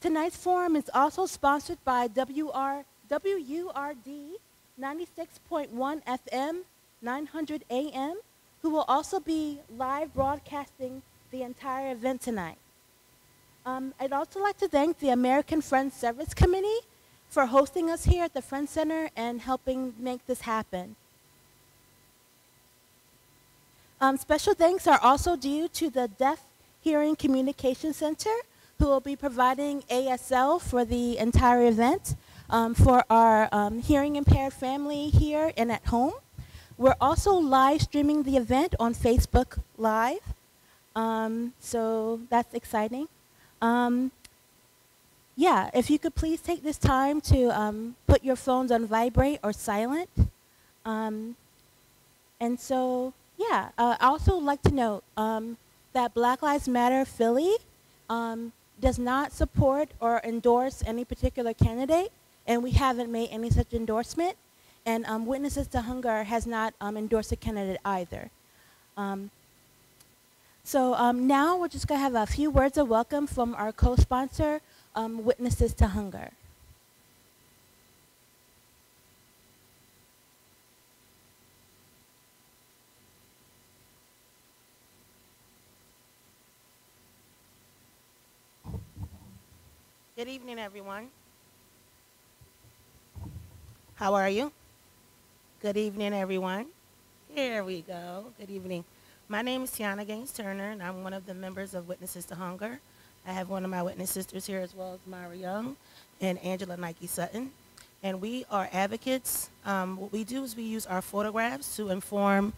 Tonight's forum is also sponsored by WR, WURD 96.1 FM, 900 AM, who will also be live broadcasting the entire event tonight. Um, I'd also like to thank the American Friends Service Committee for hosting us here at the Friends Center and helping make this happen. Um, special thanks are also due to the Deaf Hearing Communication Center, who will be providing ASL for the entire event um, for our um, hearing impaired family here and at home. We're also live streaming the event on Facebook Live, um, so that's exciting. Um, yeah, if you could please take this time to um, put your phones on vibrate or silent. Um, and so, yeah, uh, I also like to note that Black Lives Matter Philly um, does not support or endorse any particular candidate, and we haven't made any such endorsement. And um, Witnesses to Hunger has not um, endorsed a candidate either. Um, so um, now we're just going to have a few words of welcome from our co-sponsor, um, Witnesses to Hunger. Good evening, everyone. How are you? Good evening, everyone. Here we go. Good evening. My name is Tiana Gaines Turner, and I'm one of the members of Witnesses to Hunger. I have one of my witness sisters here as well as Myra Young and Angela Nike Sutton. And we are advocates. Um, what we do is we use our photographs to inform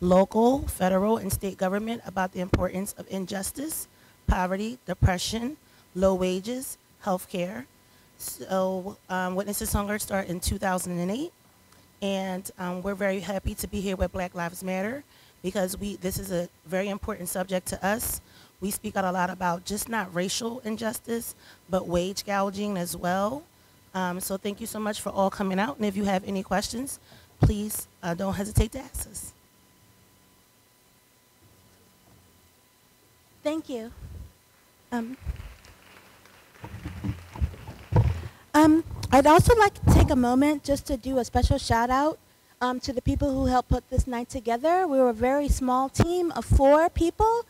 local, federal, and state government about the importance of injustice, poverty, depression, low wages, health care. So um, Witnesses Hunger started in 2008, and um, we're very happy to be here with Black Lives Matter because we this is a very important subject to us. We speak out a lot about just not racial injustice, but wage gouging as well. Um, so thank you so much for all coming out. And if you have any questions, please uh, don't hesitate to ask us. Thank you. Um, um, I'd also like to take a moment just to do a special shout out um, to the people who helped put this night together. We were a very small team of four people,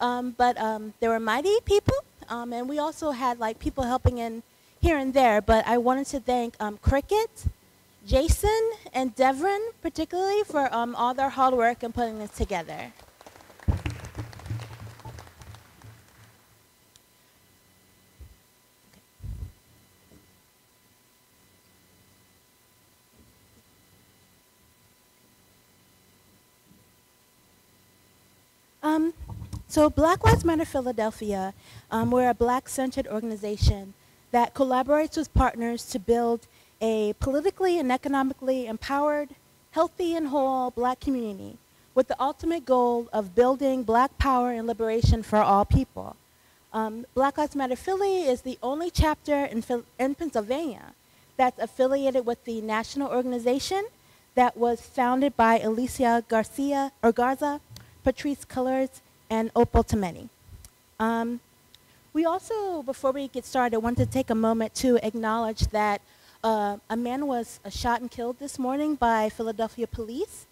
um, but um, there were mighty people, um, and we also had like people helping in here and there. But I wanted to thank um, Cricket, Jason, and Devon particularly for all their hard work in putting this together. Um, so Black Lives Matter Philadelphia, um, we're a black-centered organization that collaborates with partners to build a politically and economically empowered, healthy and whole black community with the ultimate goal of building black power and liberation for all people. Um, black Lives Matter Philly is the only chapter in, in Pennsylvania that's affiliated with the national organization that was founded by Alicia Garcia or Garza Patrisse Cullors, and Opal Tometi. Um, we also, before we get started, want to take a moment to acknowledge that uh, a man was uh, shot and killed this morning by Philadelphia police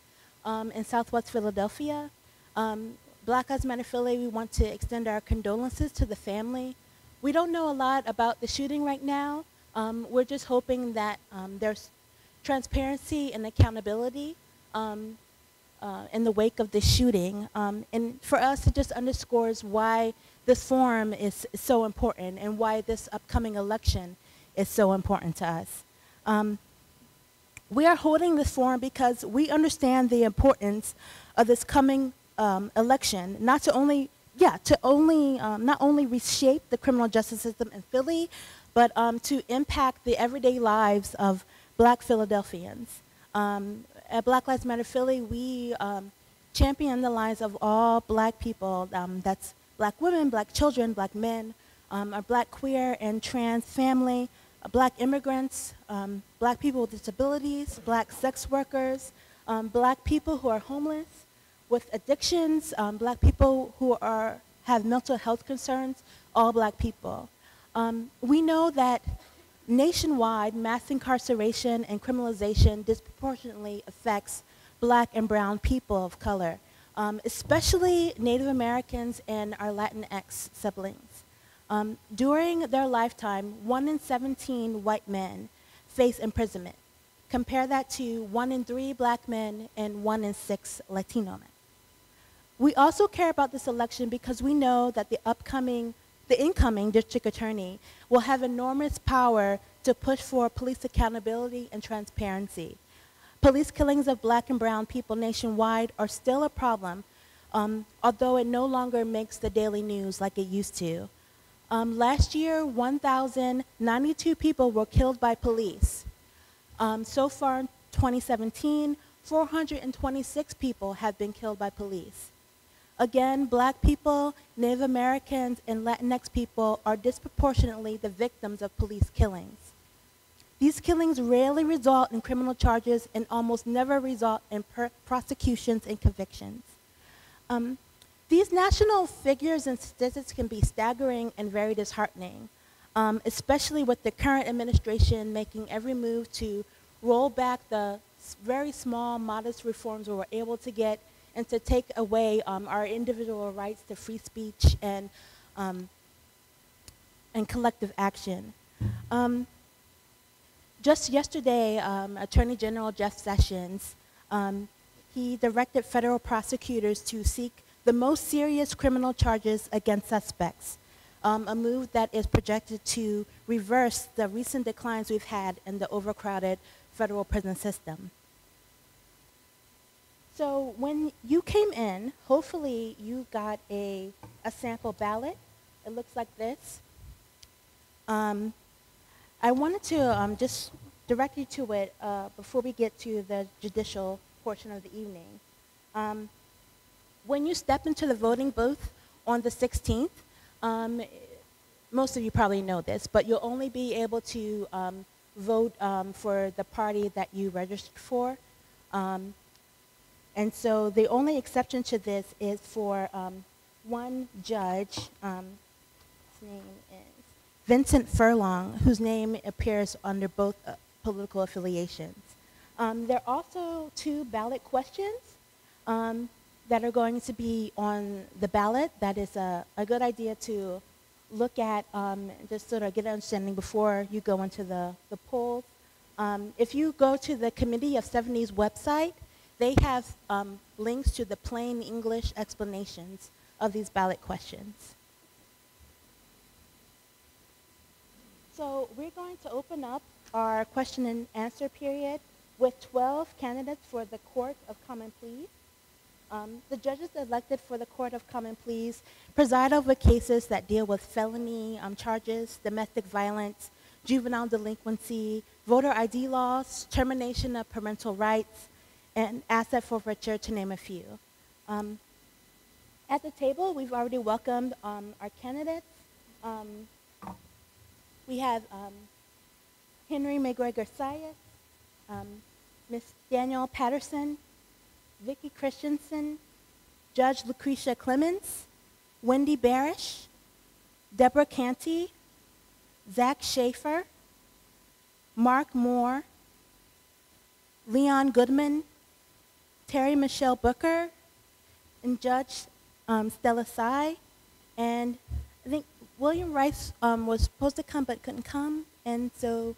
um, in southwest Philadelphia. Um, Black Lives Matter Philly, we want to extend our condolences to the family. We don't know a lot about the shooting right now. Um, we're just hoping that um, there's transparency and accountability um, uh, in the wake of this shooting. Um, and for us, it just underscores why this forum is so important and why this upcoming election is so important to us. Um, we are holding this forum because we understand the importance of this coming um, election, not to only, yeah, to only, um, not only reshape the criminal justice system in Philly, but um, to impact the everyday lives of black Philadelphians. Um, at Black Lives Matter Philly, we um, champion the lives of all black people. Um, that's black women, black children, black men, um, our black queer and trans family, uh, black immigrants, um, black people with disabilities, black sex workers, um, black people who are homeless with addictions, um, black people who are, have mental health concerns, all black people. Um, we know that nationwide mass incarceration and criminalization disproportionately affects black and brown people of color, um, especially Native Americans and our Latinx siblings. Um, during their lifetime, 1 in 17 white men face imprisonment. Compare that to 1 in 3 black men and 1 in 6 Latino men. We also care about this election because we know that the upcoming, the incoming district attorney will have enormous power to push for police accountability and transparency. Police killings of black and brown people nationwide are still a problem, um, although it no longer makes the daily news like it used to. Um, last year, 1,092 people were killed by police. Um, so far in 2017, 426 people have been killed by police. Again, black people, Native Americans, and Latinx people are disproportionately the victims of police killings. These killings rarely result in criminal charges and almost never result in prosecutions and convictions. Um, these national figures and statistics can be staggering and very disheartening, um, especially with the current administration making every move to roll back the very small, modest reforms we were able to get and to take away um, our individual rights to free speech and, um, and collective action. Um, just yesterday, um, Attorney General Jeff Sessions, um, he directed federal prosecutors to seek the most serious criminal charges against suspects, um, a move that is projected to reverse the recent declines we've had in the overcrowded federal prison system. So when you came in, hopefully you got a, a sample ballot. It looks like this. Um, I wanted to um, just direct you to it uh, before we get to the judicial portion of the evening. Um, when you step into the voting booth on the 16th, um, most of you probably know this, but you'll only be able to um, vote um, for the party that you registered for. And so the only exception to this is for um, one judge, um, his name is Vincent Furlong, whose name appears under both uh, political affiliations. Um, there are also two ballot questions um, that are going to be on the ballot. That is a, a good idea to look at, um, just sort of get an understanding before you go into the, the polls. Um, if you go to the Committee of 70's website, they have um, links to the plain English explanations of these ballot questions. So we're going to open up our question and answer period with 12 candidates for the Court of Common Pleas. Um, the judges elected for the Court of Common Pleas preside over cases that deal with felony um, charges, domestic violence, juvenile delinquency, voter ID laws, termination of parental rights, and asset forfeiture, to name a few. Um, at the table, we've already welcomed um, our candidates. Um, we have um, Henry McGregor Sias, um, Ms. Danielle Patterson, Vikki Kristiansson, Judge Lucretia Clemens, Wendy Barish, Deborah Canty, Zach Schaefer, Mark Moore, Leon Goodman, Terry Michelle Booker, and Judge um, Stella Tsai. And I think William Rice um, was supposed to come but couldn't come. And so,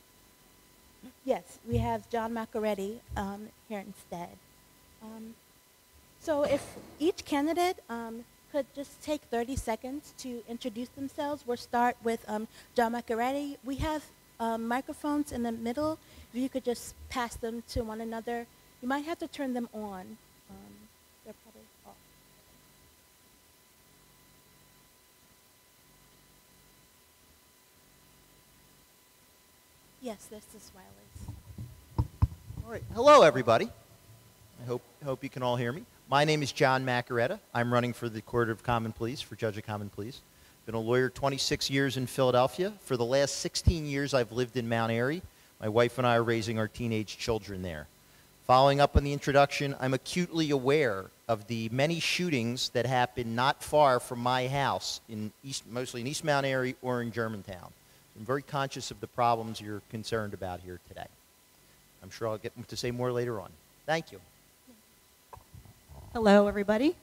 yes, we have John Macaretti um, here instead. Um, so if each candidate um, could just take 30 seconds to introduce themselves, we'll start with um, John Macaretti. We have microphones in the middle. If you could just pass them to one another. You might have to turn them on. Um, they're probably off. Yes, this is wireless. All right. Hello, everybody. I hope, hope you can all hear me. My name is John Macoretta. I'm running for the Court of Common Pleas, for Judge of Common Pleas. Been a lawyer 26 years in Philadelphia. For the last 16 years, I've lived in Mount Airy. My wife and I are raising our teenage children there. Following up on the introduction, I'm acutely aware of the many shootings that happen not far from my house, in East, mostly in East Mount Airy or in Germantown. I'm very conscious of the problems you're concerned about here today. I'm sure I'll get to say more later on. Thank you. Hello, everybody.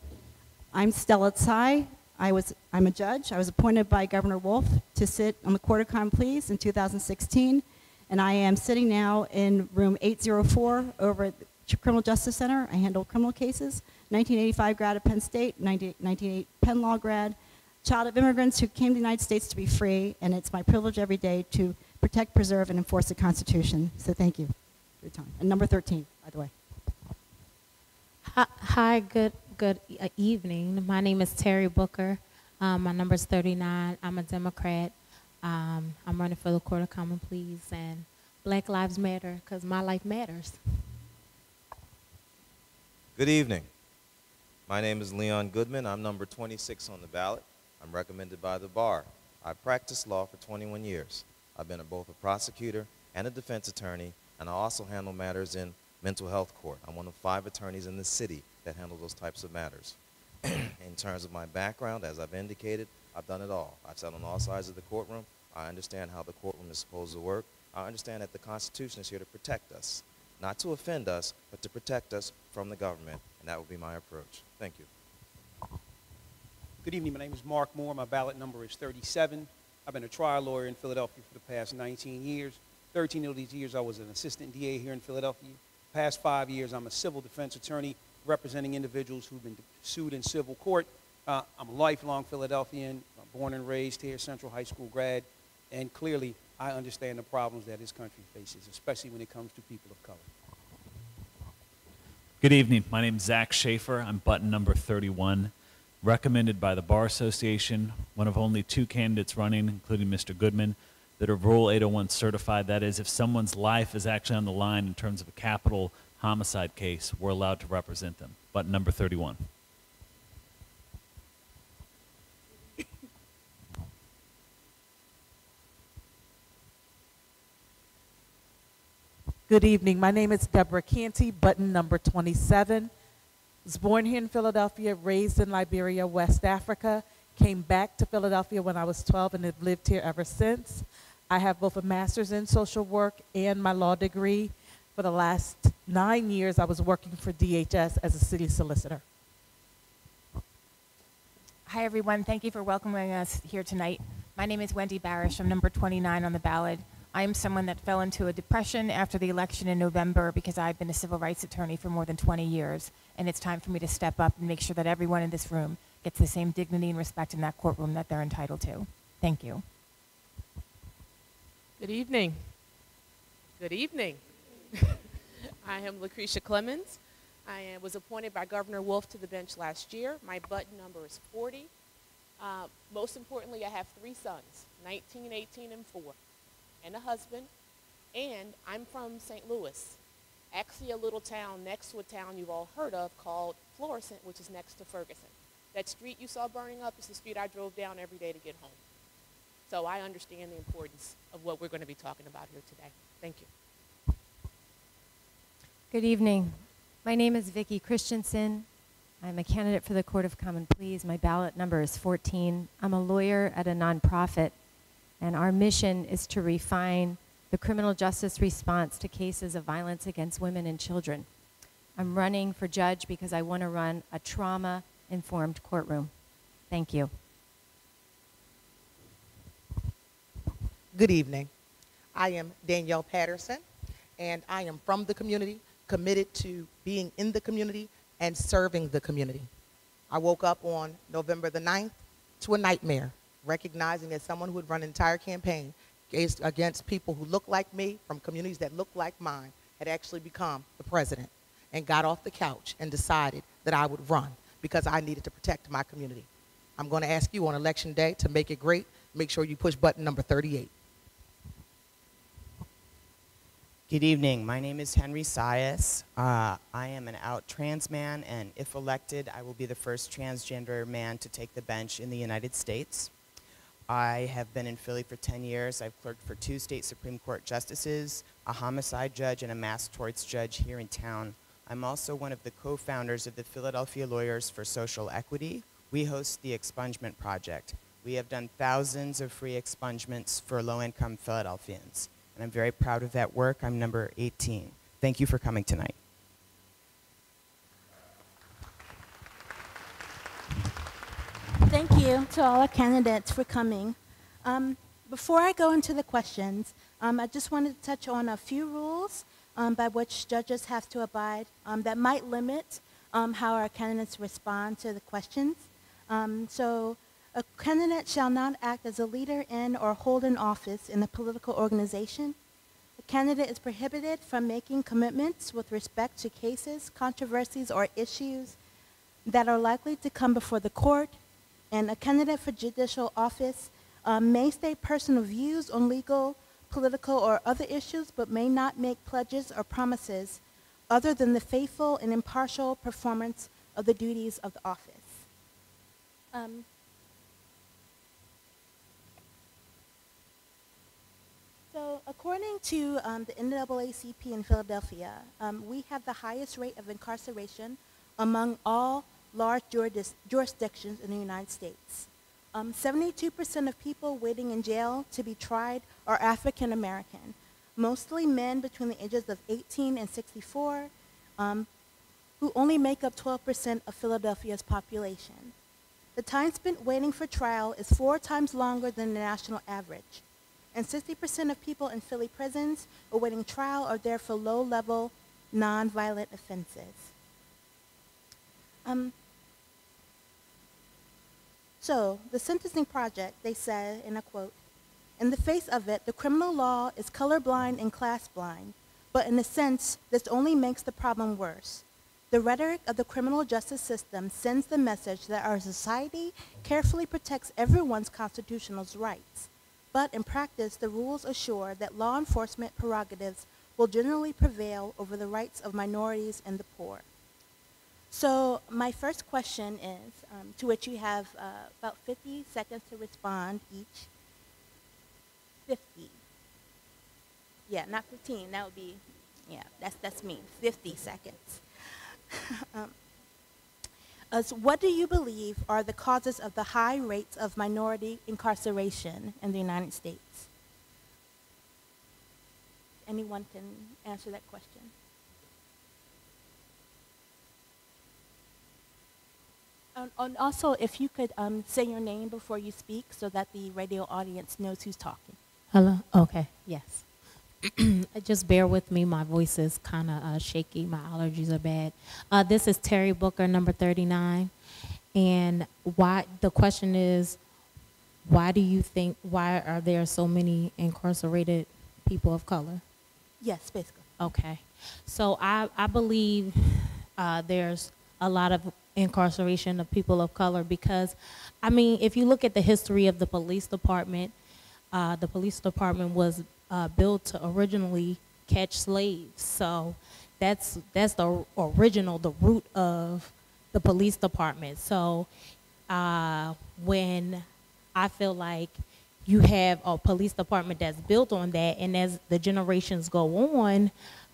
I'm Stella Tsai. I was, I'm a judge. I was appointed by Governor Wolf to sit on the Court of Common Pleas in 2016, and I am sitting now in room 804 over at the Criminal Justice Center. I handle criminal cases. 1985 grad at Penn State, 1988 Penn Law grad, child of immigrants who came to the United States to be free, and it's my privilege every day to protect, preserve, and enforce the Constitution. So thank you for your time. And number 13, by the way. Hi, good good uh, evening. My name is Terry Booker. Um, my number is 39. I'm a Democrat. Um, I'm running for the Court of Common Pleas and Black Lives Matter because my life matters. Good evening. My name is Leon Goodman. I'm number 26 on the ballot. I'm recommended by the bar. I've practiced law for 21 years. I've been a, both a prosecutor and a defense attorney, and I also handle matters in mental health court. I'm one of five attorneys in the city that handle those types of matters. in terms of my background, as I've indicated, I've done it all. I've sat on all sides of the courtroom. I understand how the courtroom is supposed to work. I understand that the Constitution is here to protect us, not to offend us, but to protect us from the government, and that would be my approach. Thank you. Good evening. My name is Mark Moore. My ballot number is 37. I've been a trial lawyer in Philadelphia for the past 19 years. 13 of these years I was an assistant DA here in Philadelphia. Past five years I'm a civil defense attorney representing individuals who've been sued in civil court. Uh, I'm a lifelong Philadelphian, I'm born and raised here, Central High School grad, and clearly I understand the problems that this country faces, especially when it comes to people of color. Good evening. My name is Zach Schaefer. I'm button number 31, recommended by the Bar Association, one of only two candidates running, including Mr. Goodman, that are Rule 801 certified. That is, if someone's life is actually on the line in terms of a capital homicide case, we're allowed to represent them. Button number 31. Good evening. My name is Deborah Canty, button number 27. Was born here in Philadelphia, raised in Liberia, West Africa. Came back to Philadelphia when I was 12 and have lived here ever since. I have both a master's in social work and my law degree. For the last nine years, I was working for DHS as a city solicitor. Hi, everyone. Thank you for welcoming us here tonight. My name is Wendy Barish. I'm number 29 on the ballot. I am someone that fell into a depression after the election in November because I've been a civil rights attorney for more than 20 years, and it's time for me to step up and make sure that everyone in this room gets the same dignity and respect in that courtroom that they're entitled to. Thank you. Good evening. Good evening. I am Lucretia Clemens. I was appointed by Governor Wolf to the bench last year. My button number is 40. Uh, most importantly, I have three sons, 19, 18, and 4, and a husband. And I'm from St. Louis, actually a little town next to a town you've all heard of called Florissant, which is next to Ferguson. That street you saw burning up is the street I drove down every day to get home. So I understand the importance of what we're going to be talking about here today. Thank you. Good evening. My name is Vikki Kristiansson. I'm a candidate for the Court of Common Pleas. My ballot number is 14. I'm a lawyer at a nonprofit, and our mission is to refine the criminal justice response to cases of violence against women and children. I'm running for judge because I want to run a trauma informed courtroom. Thank you. Good evening. I am Danielle Patterson, and I am from the community, committed to being in the community and serving the community. I woke up on November the 9th to a nightmare, recognizing that someone who had run an entire campaign against- against people who look like me, from communities that look like mine, had actually become the president and got off the couch and decided that I would run because I needed to protect my community. I'm going to ask you on election day to make it great. Make sure you push button number 38. Good evening. My name is Henry Sias. Uh, I am an out trans man, and if elected, I will be the first transgender man to take the bench in the United States. I have been in Philly for 10 years. I've clerked for two state Supreme Court justices, a homicide judge, and a mass torts judge here in town. I'm also one of the co founders of the Philadelphia Lawyers for Social Equity. We host the Expungement Project. We have done thousands of free expungements for low-income Philadelphians, and I'm very proud of that work. I'm number 18. Thank you for coming tonight. Thank you to all our candidates for coming. Um, before I go into the questions, um, I just wanted to touch on a few rules um, by which judges have to abide um, that might limit um, how our candidates respond to the questions. Um, so a candidate shall not act as a leader in or hold an office in a political organization. A candidate is prohibited from making commitments with respect to cases, controversies, or issues that are likely to come before the court, and a candidate for judicial office um, may state personal views on legal, political, or other issues, but may not make pledges or promises other than the faithful and impartial performance of the duties of the office. Um, so according to um, the NAACP in Philadelphia, um, we have the highest rate of incarceration among all large jurisdictions in the United States. Um, 72% of people waiting in jail to be tried are African American, mostly men between the ages of 18 and 64, um, who only make up 12% of Philadelphia's population. The time spent waiting for trial is four times longer than the national average, and 60% of people in Philly prisons awaiting trial are there for low-level, nonviolent offenses. Um, so, the Sentencing Project, they said, in a quote, in the face of it, the criminal law is colorblind and class-blind, but in a sense, this only makes the problem worse. The rhetoric of the criminal justice system sends the message that our society carefully protects everyone's constitutional rights. But in practice, the rules assure that law enforcement prerogatives will generally prevail over the rights of minorities and the poor. So my first question is, um, to which you have uh, about 50 seconds to respond each. 50. Yeah, not 15. That would be, yeah, that's that's me. 50 seconds. um, so what do you believe are the causes of the high rates of minority incarceration in the United States? Anyone can answer that question. Um, and also, if you could um, say your name before you speak so that the radio audience knows who's talking. Hello? Okay, yes. Just bear with me. My voice is kind of uh, shaky. My allergies are bad. Uh, this is Terry Booker, number 39. And why the question is, why do you think, why are there so many incarcerated people of color? Yes, basically. Okay. So I, I believe uh, there's a lot of incarceration of people of color because, I mean, if you look at the history of the police department, uh, the police department was uh, built to originally catch slaves. So that's that's the original, the root of the police department. So uh, when I feel like you have a police department that's built on that, and as the generations go on,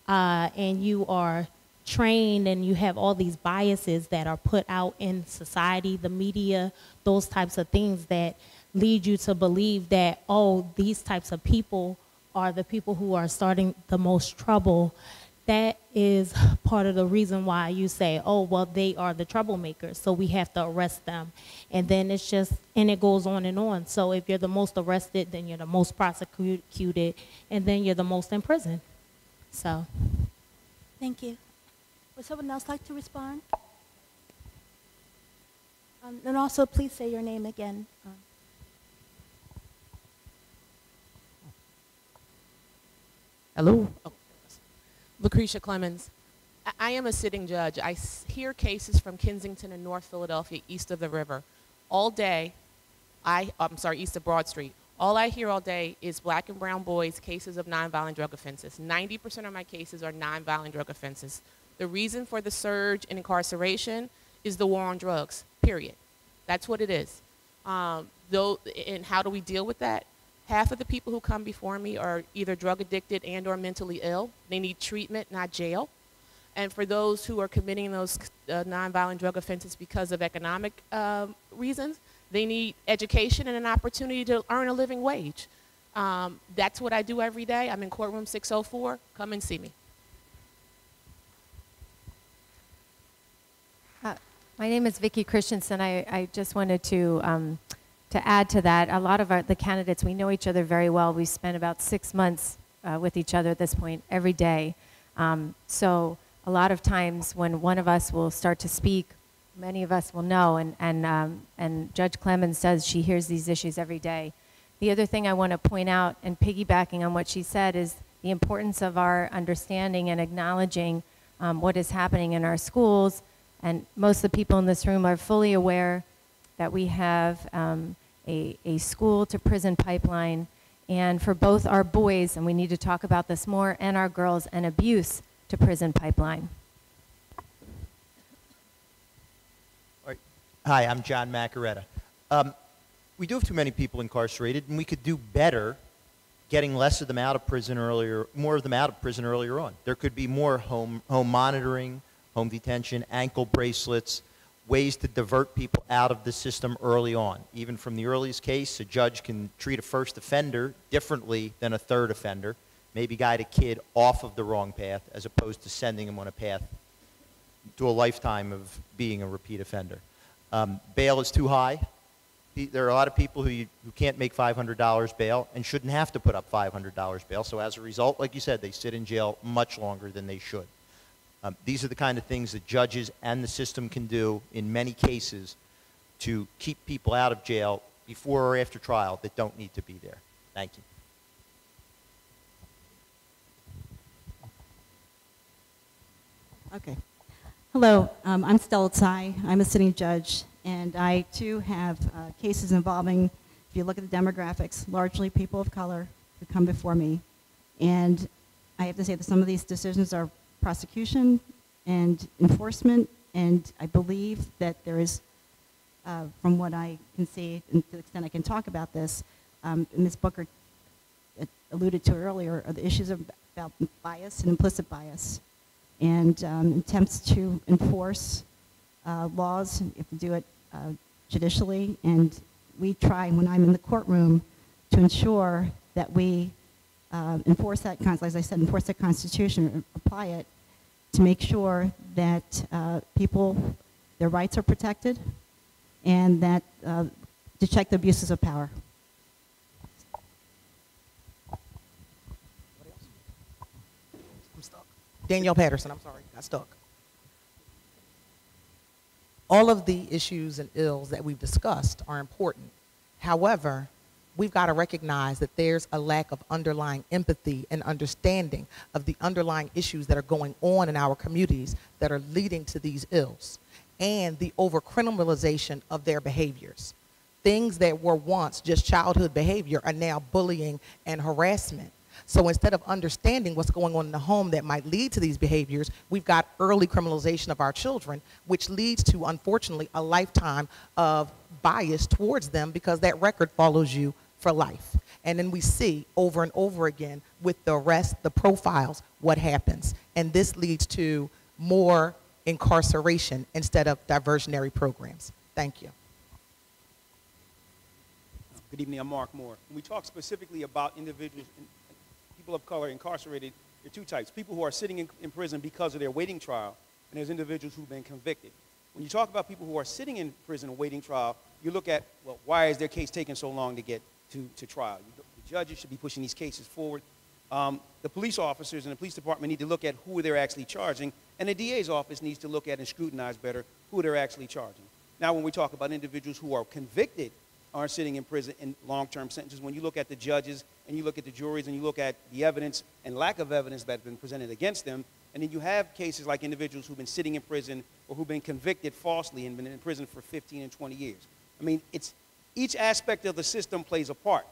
uh, and you are trained and you have all these biases that are put out in society, the media, those types of things that lead you to believe that, oh, these types of people are the people who are starting the most trouble. That is part of the reason why you say, oh, well, they are the troublemakers, so we have to arrest them. And then it's just, and it goes on and on. So if you're the most arrested, then you're the most prosecuted, and then you're the most in prison. So. Thank you. Would someone else like to respond? Um, and also, please say your name again. Um, Hello. Oh. Lucretia Clemens. I, I am a sitting judge. I hear cases from Kensington and North Philadelphia, east of the river. All day, I, I'm sorry, east of Broad Street. All I hear all day is black and brown boys cases of nonviolent drug offenses. 90% of my cases are nonviolent drug offenses. The reason for the surge in incarceration is the war on drugs, period. That's what it is. Um, though, and how do we deal with that? Half of the people who come before me are either drug addicted and or mentally ill. They need treatment, not jail. And for those who are committing those uh, nonviolent drug offenses because of economic um, reasons, They need education and an opportunity to earn a living wage. Um, that's what I do every day. I'm in courtroom 604. Come and see me. Uh, my name is Vikki Kristiansson. I, I just wanted to um, to add to that. A lot of our, the candidates we know each other very well. We spent about six months uh, with each other at this point every day. Um, so a lot of times when one of us will start to speak, many of us will know. And and um, and Judge Clemens says she hears these issues every day. The other thing I want to point out, and piggybacking on what she said, is the importance of our understanding and acknowledging um, what is happening in our schools and most of the people in this room are fully aware that we have um, a, a school to prison pipeline. And for both our boys, and we need to talk about this more, and our girls, an abuse to prison pipeline. Hi, I'm John Macoretta. Um, we do have too many people incarcerated, and we could do better getting less of them out of prison earlier, more of them out of prison earlier on. There could be more home, home monitoring, home detention, ankle bracelets, ways to divert people out of the system early on. Even from the earliest case, a judge can treat a first offender differently than a third offender, maybe guide a kid off of the wrong path as opposed to sending him on a path to a lifetime of being a repeat offender. Um, bail is too high. There are a lot of people who, you, who can't make $500 bail and shouldn't have to put up $500 bail. So as a result, like you said, they sit in jail much longer than they should. Um, these are the kind of things that judges and the system can do in many cases to keep people out of jail before or after trial that don't need to be there. Thank you. Okay. Hello, um, I'm Stella Tsai. I'm a sitting judge, and I too have uh, cases involving, if you look at the demographics, largely people of color who come before me. And I have to say that some of these decisions are prosecution and enforcement, and I believe that there is, uh, from what I can see, and to the extent I can talk about this, um, Ms. Booker alluded to earlier, are the issues of, about bias and implicit bias, and um, attempts to enforce uh, laws, you have to do it uh, judicially, and we try, when I'm in the courtroom, to ensure that we uh, enforce that, as I said, enforce the Constitution, apply it to make sure that uh, people, their rights are protected, and that uh, to check the abuses of power. I'm stuck. Danielle Patterson, I'm sorry, got stuck. All of the issues and ills that we've discussed are important. However, we've got to recognize that there's a lack of underlying empathy and understanding of the underlying issues that are going on in our communities that are leading to these ills and the overcriminalization of their behaviors. Things that were once just childhood behavior are now bullying and harassment. So instead of understanding what's going on in the home that might lead to these behaviors, we've got early criminalization of our children, which leads to, unfortunately, a lifetime of bias towards them because that record follows you for life. And then we see over and over again with the arrest, the profiles, what happens. And this leads to more incarceration instead of diversionary programs. Thank you. Good evening, I'm Mark Moore. When we talk specifically about individuals, people of color incarcerated, there are two types. People who are sitting in, in prison because of their waiting trial, and there's individuals who've been convicted. When you talk about people who are sitting in prison awaiting trial, you look at, well, why is their case taking so long to get to, to trial. The judges should be pushing these cases forward. Um, the police officers and the police department need to look at who they're actually charging, and the DA's office needs to look at and scrutinize better who they're actually charging. Now, when we talk about individuals who are convicted, are sitting in prison in long-term sentences, when you look at the judges and you look at the juries and you look at the evidence and lack of evidence that's been presented against them, and then you have cases like individuals who've been sitting in prison or who've been convicted falsely and been in prison for 15 and 20 years. I mean, it's, each aspect of the system plays a part,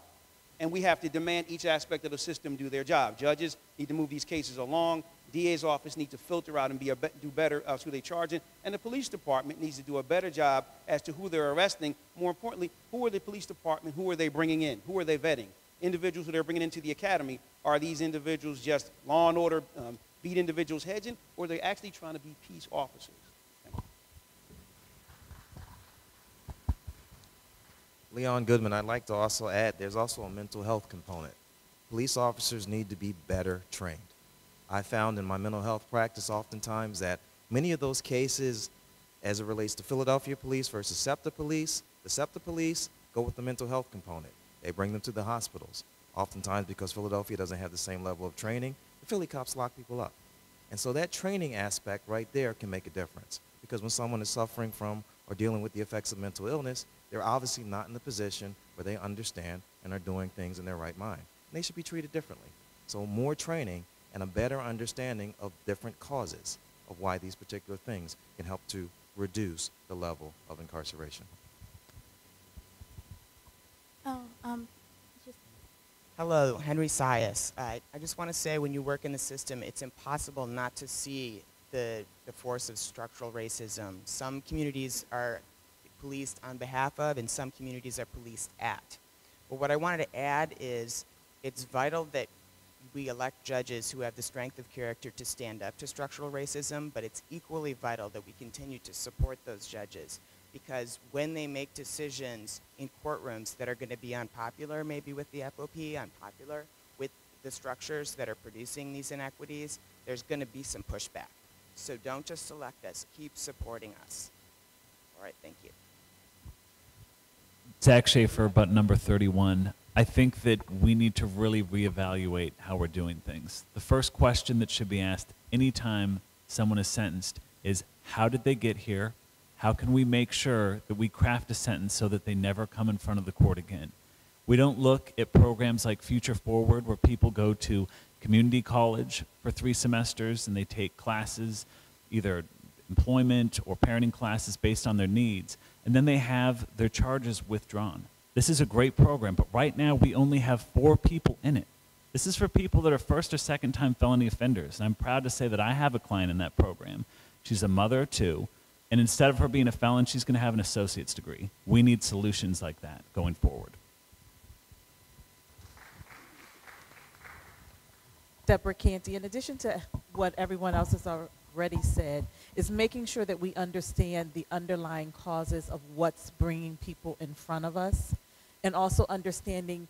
and we have to demand each aspect of the system do their job. Judges need to move these cases along. DA's office needs to filter out and be a, do better as who they charge it, and the police department needs to do a better job as to who they're arresting. More importantly, who are the police department? Who are they bringing in? Who are they vetting? Individuals who they're bringing into the academy are these individuals just law and order um, beat individuals heads in, or are they actually trying to be peace officers? Leon Goodman, I'd like to also add there's also a mental health component. Police officers need to be better trained. I found in my mental health practice oftentimes that many of those cases, as it relates to Philadelphia police versus SEPTA police, the SEPTA police go with the mental health component. They bring them to the hospitals. Oftentimes, because Philadelphia doesn't have the same level of training, the Philly cops lock people up. And so that training aspect right there can make a difference. Because when someone is suffering from or dealing with the effects of mental illness, they're obviously not in the position where they understand and are doing things in their right mind. And they should be treated differently. So more training and a better understanding of different causes of why these particular things can help to reduce the level of incarceration. Oh, um, just Hello, Henry Sias. Uh, I just want to say when you work in the system, it's impossible not to see the, the force of structural racism. Some communities are policed on behalf of, and some communities are policed at. But what I wanted to add is it's vital that we elect judges who have the strength of character to stand up to structural racism, but it's equally vital that we continue to support those judges because when they make decisions in courtrooms that are going to be unpopular, maybe with the FOP, unpopular with the structures that are producing these inequities, there's going to be some pushback. So don't just select us, keep supporting us. All right, thank you. Zach Schaefer, button number 31. I think that we need to really reevaluate how we're doing things. The first question that should be asked anytime someone is sentenced is how did they get here? How can we make sure that we craft a sentence so that they never come in front of the court again? We don't look at programs like Future Forward where people go to community college for three semesters and they take classes, either employment or parenting classes based on their needs, and then they have their charges withdrawn. This is a great program, but right now we only have four people in it. This is for people that are first or second time felony offenders. And I'm proud to say that I have a client in that program. She's a mother of two, and instead of her being a felon, she's going to have an associate's degree. We need solutions like that going forward. Deborah Canty, in addition to what everyone else has already said, is making sure that we understand the underlying causes of what's bringing people in front of us, and also understanding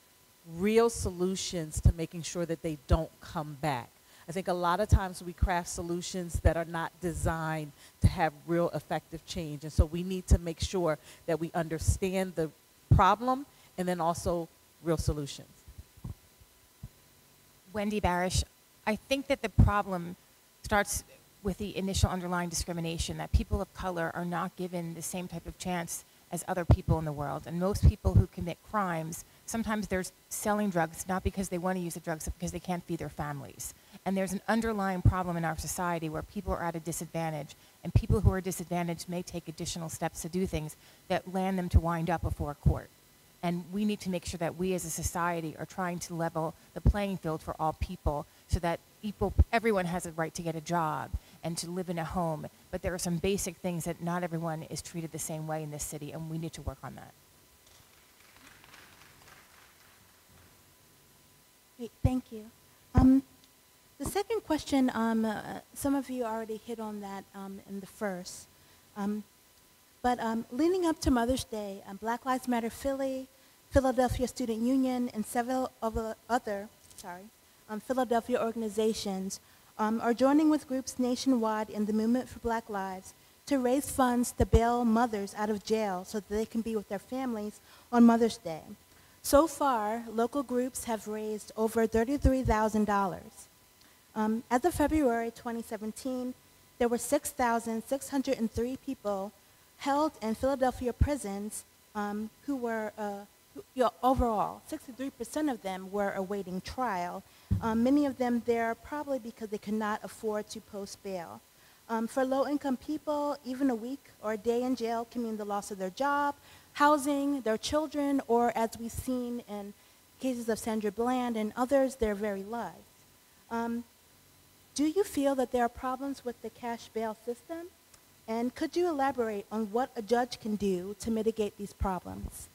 real solutions to making sure that they don't come back. I think a lot of times we craft solutions that are not designed to have real effective change. And so we need to make sure that we understand the problem and then also real solutions. Wendy Barish, I think that the problem starts with the initial underlying discrimination that people of color are not given the same type of chance as other people in the world. And most people who commit crimes, sometimes they're selling drugs not because they want to use the drugs, but because they can't feed their families. And there's an underlying problem in our society where people are at a disadvantage, and people who are disadvantaged may take additional steps to do things that land them to wind up before court. And we need to make sure that we as a society are trying to level the playing field for all people so that equal, everyone has a right to get a job and to live in a home. But there are some basic things that not everyone is treated the same way in this city, and we need to work on that. Great, thank you. Um, the second question, um, uh, some of you already hit on that um, in the first. Um, but um, leading up to Mother's Day, um, Black Lives Matter Philly, Philadelphia Student Union, and several other, sorry, Philadelphia organizations um, are joining with groups nationwide in the Movement for Black Lives to raise funds to bail mothers out of jail so that they can be with their families on Mother's Day. So far, local groups have raised over $33,000. Um, as of February 2017, there were 6,603 people held in Philadelphia prisons um, who were, uh, who, you know, overall, 63% of them were awaiting trial. Um, many of them there probably because they cannot afford to post bail. Um, for low-income people, even a week or a day in jail can mean the loss of their job, housing, their children, or as we've seen in cases of Sandra Bland and others, their very lives. Um, do you feel that there are problems with the cash bail system? And could you elaborate on what a judge can do to mitigate these problems?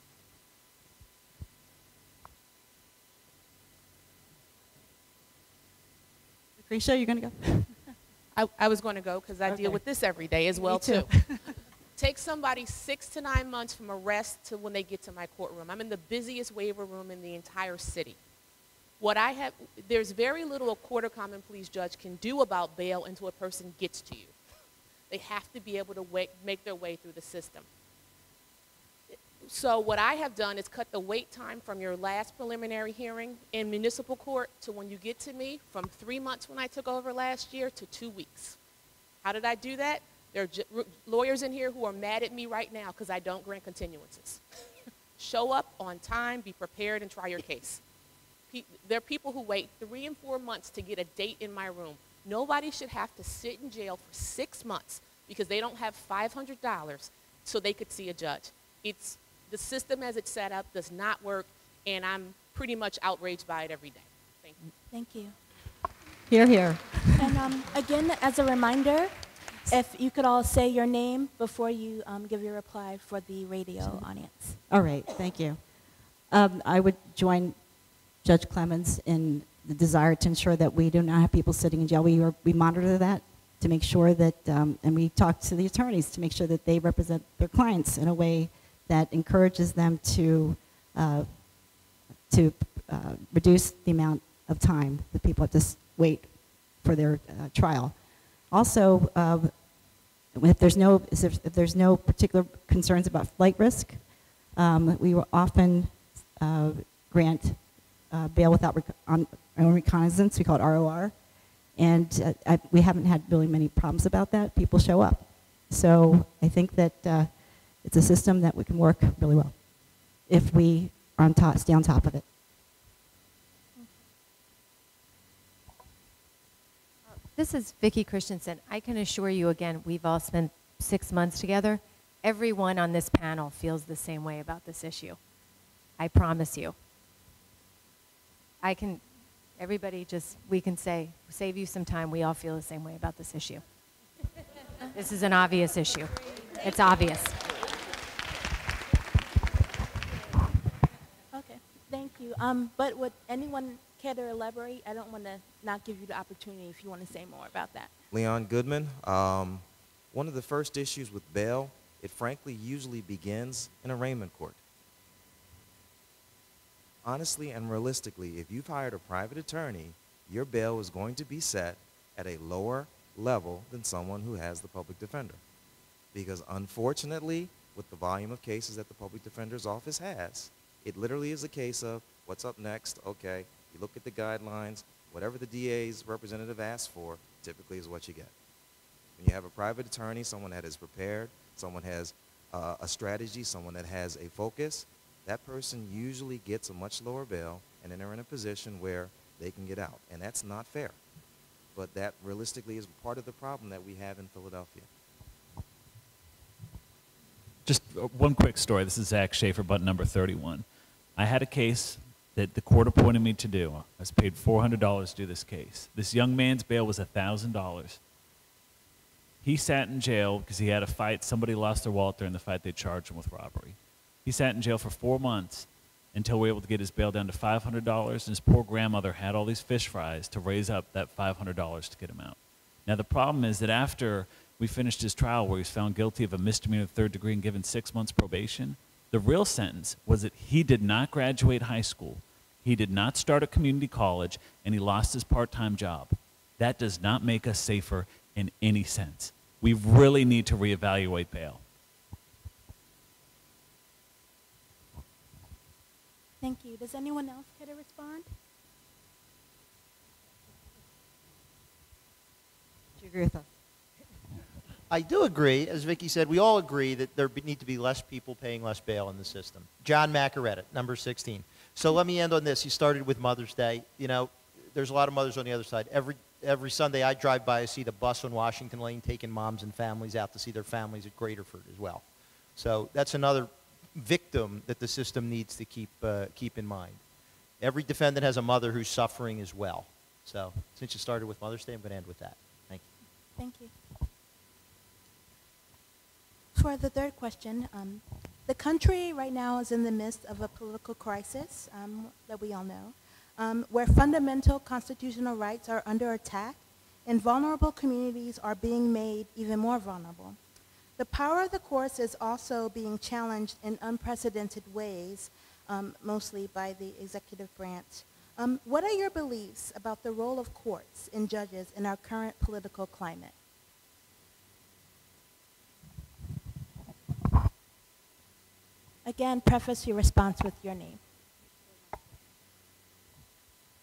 Lucretia, you're going to go? I, I was going to go because I Okay. deal with this every day as Me well too. too. Takes somebody six to nine months from arrest to when they get to my courtroom. I'm in the busiest waiver room in the entire city. What I have, there's very little a court of common pleas judge can do about bail until a person gets to you. They have to be able to wait, make their way through the system. So what I have done is cut the wait time from your last preliminary hearing in municipal court to when you get to me from three months when I took over last year to two weeks. How did I do that? There are lawyers in here who are mad at me right now because I don't grant continuances. Show up on time, be prepared, and try your case. Pe- there are people who wait three and four months to get a date in my room. Nobody should have to sit in jail for six months because they don't have $500 so they could see a judge. It's the system as it's set up does not work, and I'm pretty much outraged by it every day. Thank you. Thank you. Here, here. And um, again, as a reminder, if you could all say your name before you um, give your reply for the radio audience. All right, thank you. Um, I would join Judge Clemens in the desire to ensure that we do not have people sitting in jail. We, are, we monitor that to make sure that, um, and we talk to the attorneys to make sure that they represent their clients in a way that encourages them to, uh, to uh, reduce the amount of time that people have to wait for their uh, trial. Also, uh, if there's no if there's no particular concerns about flight risk, um, we will often uh, grant uh, bail without on, on recognizance. We call it ROR, and uh, I, we haven't had really many problems about that. People show up, so I think that it's a system that we can work really well if we are on top, stay on top of it. This is Vikki Kristiansson. I can assure you again, we've all spent six months together. Everyone on this panel feels the same way about this issue. I promise you. I can, everybody just, we can say, save you some time. We all feel the same way about this issue. this is an obvious issue. It's obvious. Okay, thank you. Um, but would anyone care to elaborate? I don't want to not give you the opportunity if you want to say more about that. Leon Goodman. Um, one of the first issues with bail, it frankly usually begins in arraignment court. Honestly and realistically, if you've hired a private attorney, your bail is going to be set at a lower level than someone who has the public defender. Because unfortunately, with the volume of cases that the public defender's office has, it literally is a case of what's up next? Okay, you look at the guidelines, whatever the DA's representative asks for, typically is what you get. When you have a private attorney, someone that is prepared, someone has uh, a strategy, someone that has a focus, that person usually gets a much lower bail, and then they're in a position where they can get out. And that's not fair. But that realistically is part of the problem that we have in Philadelphia. Just uh, one quick story. This is Zach Shaffer, button number 31. I had a case that the court appointed me to do. I was paid $400 to do this case. This young man's bail was $1,000. He sat in jail because he had a fight. Somebody lost their wallet during the fight. They charged him with robbery. He sat in jail for four months until we were able to get his bail down to $500. And his poor grandmother had all these fish fries to raise up that $500 to get him out. Now, the problem is that after we finished his trial, where he was found guilty of a misdemeanor of third degree and given six months probation, the real sentence was that he did not graduate high school, he did not start a community college, and he lost his part time job. That does not make us safer in any sense. We really need to reevaluate bail. Thank you. Does anyone else care to respond? Do you agree with us? I do agree, as Vikki said, we all agree that there need to be less people paying less bail in the system. John Macoretta, number 16. So let me end on this. You started with Mother's Day. You know, there's a lot of mothers on the other side. Every, every Sunday I drive by, I see the bus on Washington Lane taking moms and families out to see their families at Graterford as well. So that's another victim that the system needs to keep, uh, keep in mind. Every defendant has a mother who's suffering as well. So since you started with Mother's Day, I'm going to end with that. Thank you. Thank you. For the third question, um, the country right now is in the midst of a political crisis um, that we all know, um, where fundamental constitutional rights are under attack and vulnerable communities are being made even more vulnerable. The power of the courts is also being challenged in unprecedented ways, um, mostly by the executive branch. Um, what are your beliefs about the role of courts and judges in our current political climate? Again, preface your response with your name.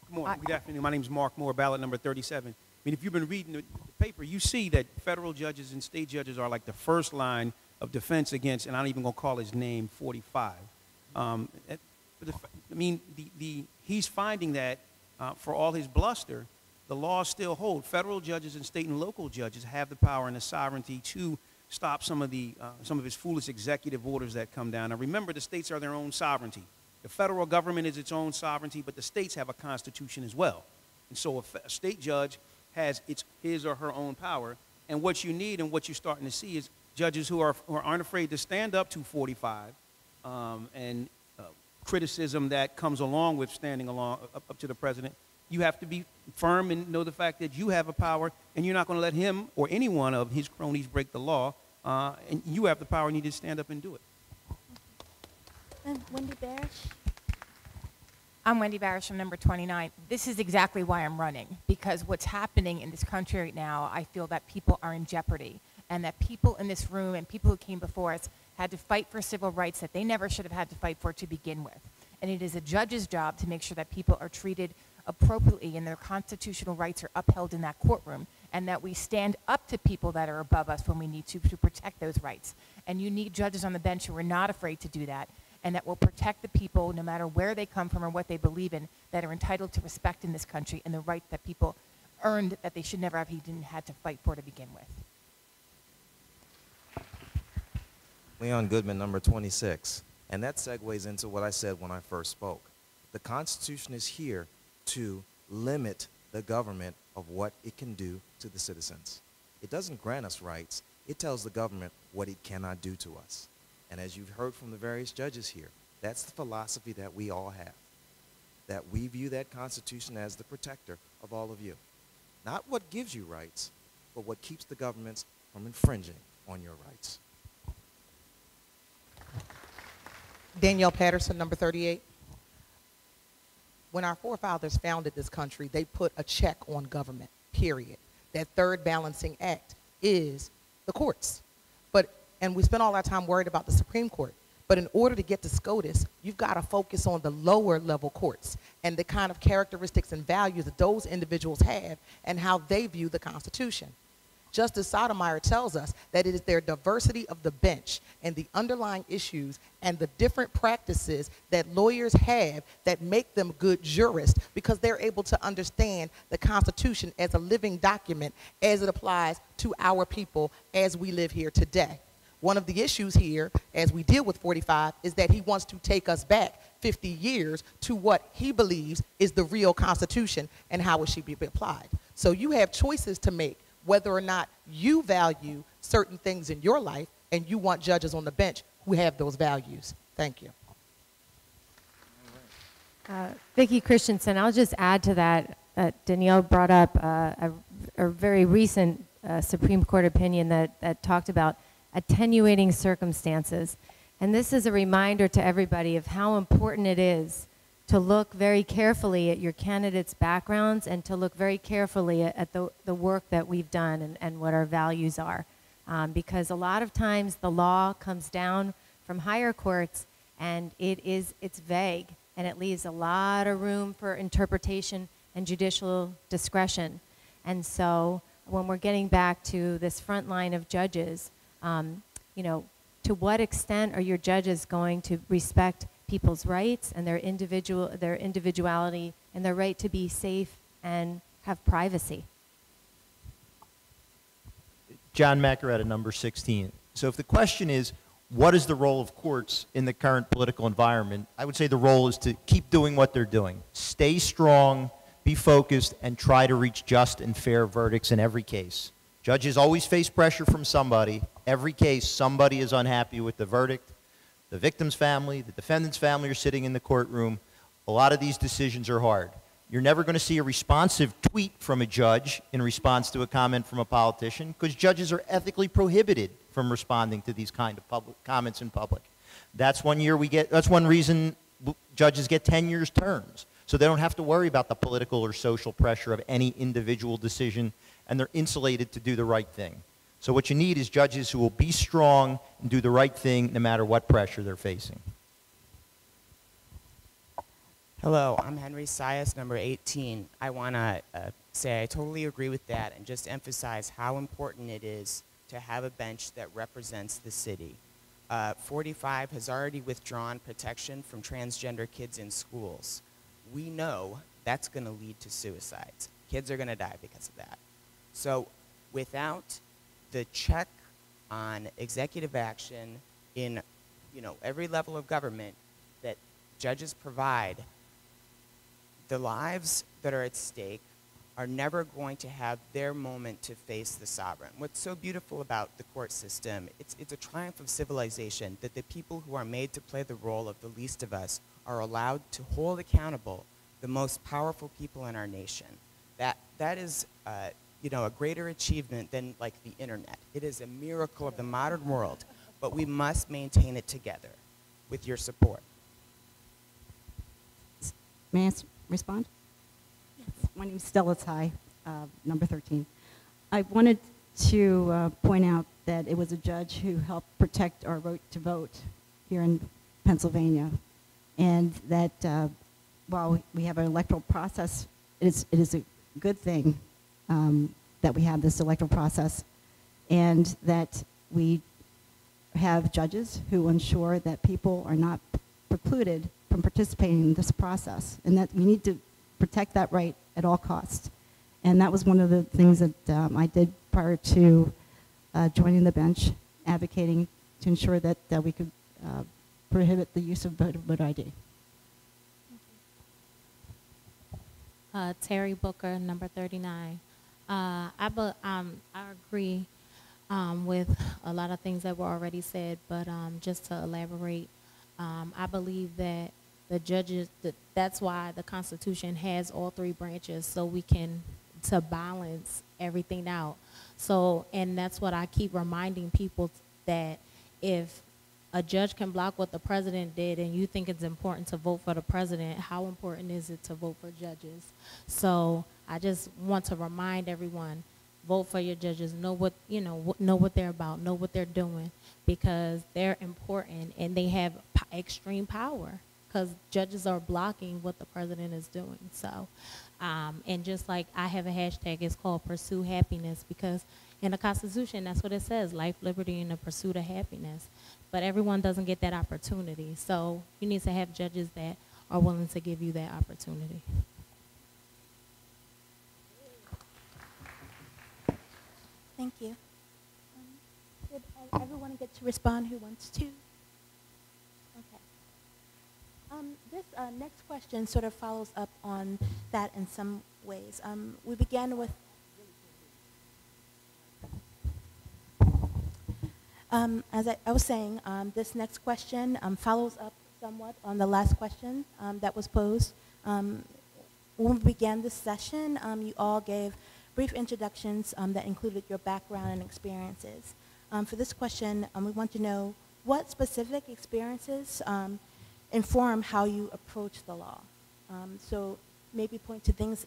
Good morning. Good afternoon. My name is Mark Moore, ballot number 37. I mean, if you've been reading the, paper, you see that federal judges and state judges are like the first line of defense against, and I'm not even going to call his name 45. Um, I mean, the, the, he's finding that uh, for all his bluster, the laws still hold. Federal judges and state and local judges have the power and the sovereignty to stop some of the uh, some of his foolish executive orders that come down. Now, remember, the states are their own sovereignty. The federal government is its own sovereignty, but the states have a constitution as well. And so, a, a state judge has its his or her own power. And what you need and what you're starting to see is judges who are who aren't afraid to stand up to 45 um, and uh, criticism that comes along with standing along up, up to the president. You have to be firm and know the fact that you have a power, and you're not going to let him or any one of his cronies break the law. Uh, and you have the power, and you need to stand up and do it. And Wendy Barish? I'm Wendy Barish from number 29. This is exactly why I'm running, because what's happening in this country right now, I feel that people are in jeopardy, and that people in this room and people who came before us had to fight for civil rights that they never should have had to fight for to begin with. And it is a judge's job to make sure that people are treated appropriately and their constitutional rights are upheld in that courtroom, and that we stand up to people that are above us when we need to to protect those rights. And you need judges on the bench who are not afraid to do that and that will protect the people, no matter where they come from or what they believe in, that are entitled to respect in this country and the rights that people earned that they should never have even had to fight for to begin with. Leon Goodman, number 26. And that segues into what I said when I first spoke. The Constitution is here to limit the government of what it can do to the citizens. It doesn't grant us rights, it tells the government what it cannot do to us. And as you've heard from the various judges here, that's the philosophy that we all have. That we view that Constitution as the protector of all of you. Not what gives you rights, but what keeps the governments from infringing on your rights. Danielle Patterson, number 38. When our forefathers founded this country, they put a check on government, period. That third balancing act is the courts. But, and we spend all our time worried about the Supreme Court. But in order to get to SCOTUS, you've got to focus on the lower level courts and the kind of characteristics and values that those individuals have and how they view the Constitution. Justice Sotomayor tells us that it is their diversity of the bench and the underlying issues and the different practices that lawyers have that make them good jurists because they're able to understand the Constitution as a living document as it applies to our people as we live here today. One of the issues here, as we deal with 45, is that he wants to take us back 50 years to what he believes is the real Constitution and how it should be applied. So you have choices to make whether or not you value certain things in your life and you want judges on the bench who have those values. Thank you. Uh, Vikki Kristiansson, I'll just add to that. Uh, Danielle brought up uh, a, a very recent uh, Supreme Court opinion that, that talked about attenuating circumstances. And this is a reminder to everybody of how important it is to look very carefully at your candidates' backgrounds and to look very carefully at, at the, the work that we've done and, and what our values are. Um, because a lot of times the law comes down from higher courts and it is, it's vague and it leaves a lot of room for interpretation and judicial discretion. And so when we're getting back to this front line of judges, um, you know, to what extent are your judges going to respect people's rights and their individual their individuality and their right to be safe and have privacy. John Macoretta, number 16. So if the question is, what is the role of courts in the current political environment? I would say the role is to keep doing what they're doing. Stay strong, be focused, and try to reach just and fair verdicts in every case. Judges always face pressure from somebody. Every case, somebody is unhappy with the verdict. The victim's family, the defendant's family are sitting in the courtroom. A lot of these decisions are hard. You're never going to see a responsive tweet from a judge in response to a comment from a politician because judges are ethically prohibited from responding to these kind of public comments in public. That's one year we get, that's one reason judges get 10 years terms. So they don't have to worry about the political or social pressure of any individual decision, and they're insulated to do the right thing. So what you need is judges who will be strong and do the right thing no matter what pressure they're facing. Hello, I'm Henry Sias, number 18. I want to uh, say I totally agree with that and just emphasize how important it is to have a bench that represents the city. Uh, 45 has already withdrawn protection from transgender kids in schools. We know that's going to lead to suicides. Kids are going to die because of that. So without the check on executive action in you know, every level of government that judges provide, the lives that are at stake are never going to have their moment to face the sovereign. What's so beautiful about the court system, it's, it's a triumph of civilization that the people who are made to play the role of the least of us are allowed to hold accountable the most powerful people in our nation. That, that is, uh, you know, a greater achievement than like the internet. It is a miracle of the modern world, but we must maintain it together with your support. May I respond? Yes. My name is Stella Tsai, uh, number 13. I wanted to uh, point out that it was a judge who helped protect our right to vote here in Pennsylvania, and that uh, while we have an electoral process, it is, it is a good thing um, that we have this electoral process, and that we have judges who ensure that people are not precluded from participating in this process, and that we need to protect that right at all costs. And that was one of the things that um, I did prior to uh, joining the bench, advocating to ensure that, that we could uh, prohibit the use of voter, voter ID. Uh, Terry Booker, number 39. Uh, I, be, um, I agree um, with a lot of things that were already said, but um, just to elaborate, um, I believe that the judges, that that's why the Constitution has all three branches, so we can, to balance everything out. So, and that's what I keep reminding people that if a judge can block what the president did and you think it's important to vote for the president, how important is it to vote for judges? So I just want to remind everyone, vote for your judges, know what, you know, know what they're about, know what they're doing because they're important and they have extreme power because judges are blocking what the president is doing. So, um, and just like I have a hashtag, it's called Pursue Happiness because in the Constitution, that's what it says, life, liberty, and the pursuit of happiness. But everyone doesn't get that opportunity. So you need to have judges that are willing to give you that opportunity. Thank you. Um, Did everyone get to respond who wants to? Okay. Um, This uh, next question sort of follows up on that in some ways. Um, We began with, Um, as I I was saying, um, this next question um, follows up somewhat on the last question um, that was posed. Um, When we began this session, um, you all gave brief introductions um, that included your background and experiences. Um, For this question, um, we want to know what specific experiences um, inform how you approach the law. Um, So maybe point to things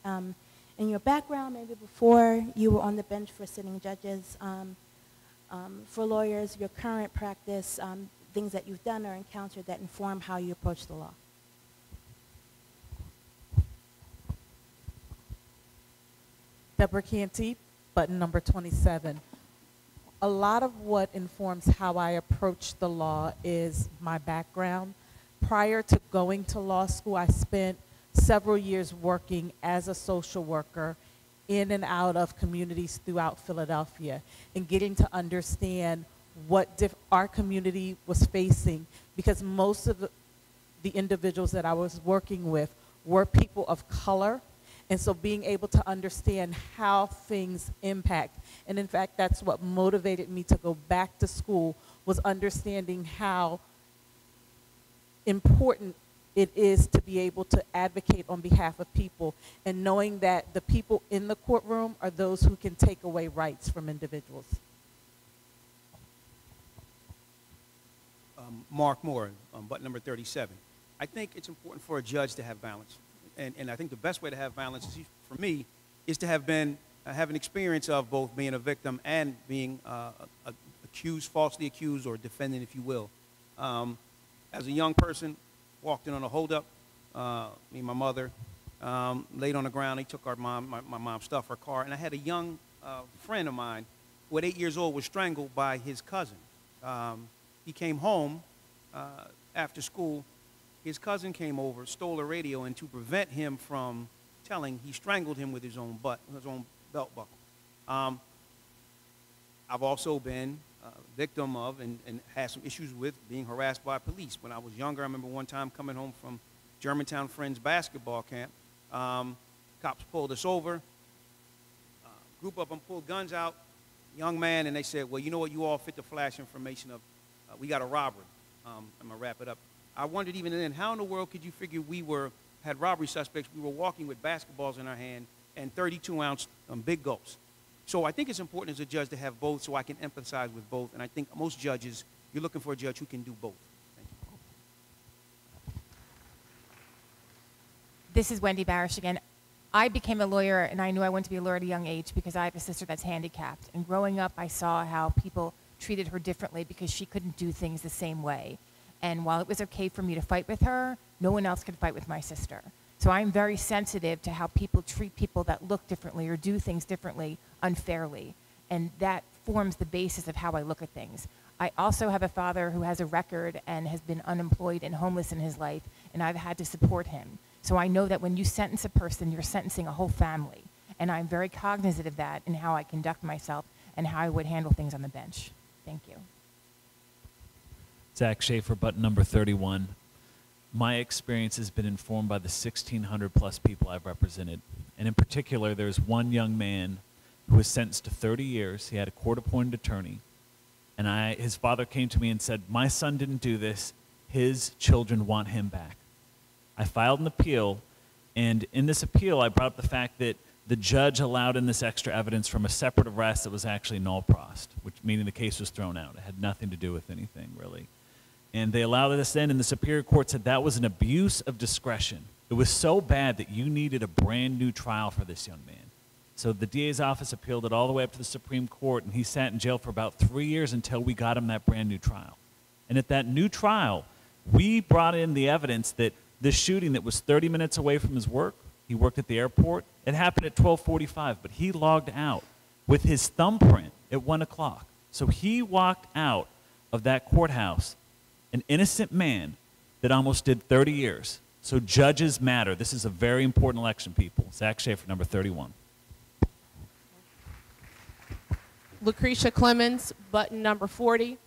in your background, maybe before you were on the bench for sitting judges, for lawyers, your current practice, things that you've done or encountered that inform how you approach the law. Deborah Canty, button number 27. A lot of what informs how I approach the law is my background. Prior to going to law school, I spent several years working as a social worker in and out of communities throughout Philadelphia and getting to understand what our community was facing because most of the individuals that I was working with were people of color. And so being able to understand how things impact. And in fact, that's what motivated me to go back to school was understanding how important it is to be able to advocate on behalf of people and knowing that the people in the courtroom are those who can take away rights from individuals. um, Mark Moore, um, button number 37. I think it's important for a judge to have balance. And, and I think the best way to have violence for me, is to have been, uh, have an experience of both being a victim and being uh, a, a accused, falsely accused, or defendant, if you will. Um, as a young person, walked in on a holdup, uh, me and my mother, um, laid on the ground. They took our mom, my, my mom's stuff, her car, and I had a young uh, friend of mine who at eight years old was strangled by his cousin. Um, he came home uh, after school. His cousin came over, stole a radio, and to prevent him from telling, he strangled him with his own butt, his own belt buckle. Um, I've also been a victim of and, and had some issues with being harassed by police. When I was younger, I remember one time coming home from Germantown Friends basketball camp. Um, cops pulled us over. Uh, group of them pulled guns out. Young man, and they said, well, you know what? You all fit the flash information of, uh, we got a robbery. Um, I'm going to wrap it up. I wondered even then, how in the world could you figure we were, had robbery suspects, we were walking with basketballs in our hand and 32 ounce um, big gulps. So I think it's important as a judge to have both so I can emphasize with both. And I think most judges, you're looking for a judge who can do both. This is Wendy Barish again. I became a lawyer and I knew I wanted to be a lawyer at a young age because I have a sister that's handicapped. And growing up, I saw how people treated her differently because she couldn't do things the same way. And while it was okay for me to fight with her, no one else could fight with my sister. So I'm very sensitive to how people treat people that look differently or do things differently unfairly. And that forms the basis of how I look at things. I also have a father who has a record and has been unemployed and homeless in his life, and I've had to support him. So I know that when you sentence a person, you're sentencing a whole family. And I'm very cognizant of that in how I conduct myself and how I would handle things on the bench. Thank you. Zach Shaffer, button number 31. My experience has been informed by the 1,600 plus people I've represented. And in particular, there's one young man who was sentenced to 30 years. He had a court appointed attorney. And I, his father came to me and said, My son didn't do this. His children want him back. I filed an appeal, and in this appeal, I brought up the fact that the judge allowed in this extra evidence from a separate arrest that was actually nol prossed, which meaning the case was thrown out. It had nothing to do with anything really. And they allowed this in, and the Superior Court said that was an abuse of discretion. It was so bad that you needed a brand new trial for this young man. So the DA's office appealed it all the way up to the Supreme Court, and he sat in jail for about three years until we got him that brand new trial. And at that new trial, we brought in the evidence that this shooting that was 30 minutes away from his work, he worked at the airport, it happened at 1245, but he logged out with his thumbprint at 1 o'clock. So he walked out of that courthouse an innocent man that almost did 30 years. So judges matter. This is a very important election, people. Zach Shaffer, number 31. Lucretia Clemens, button number 40.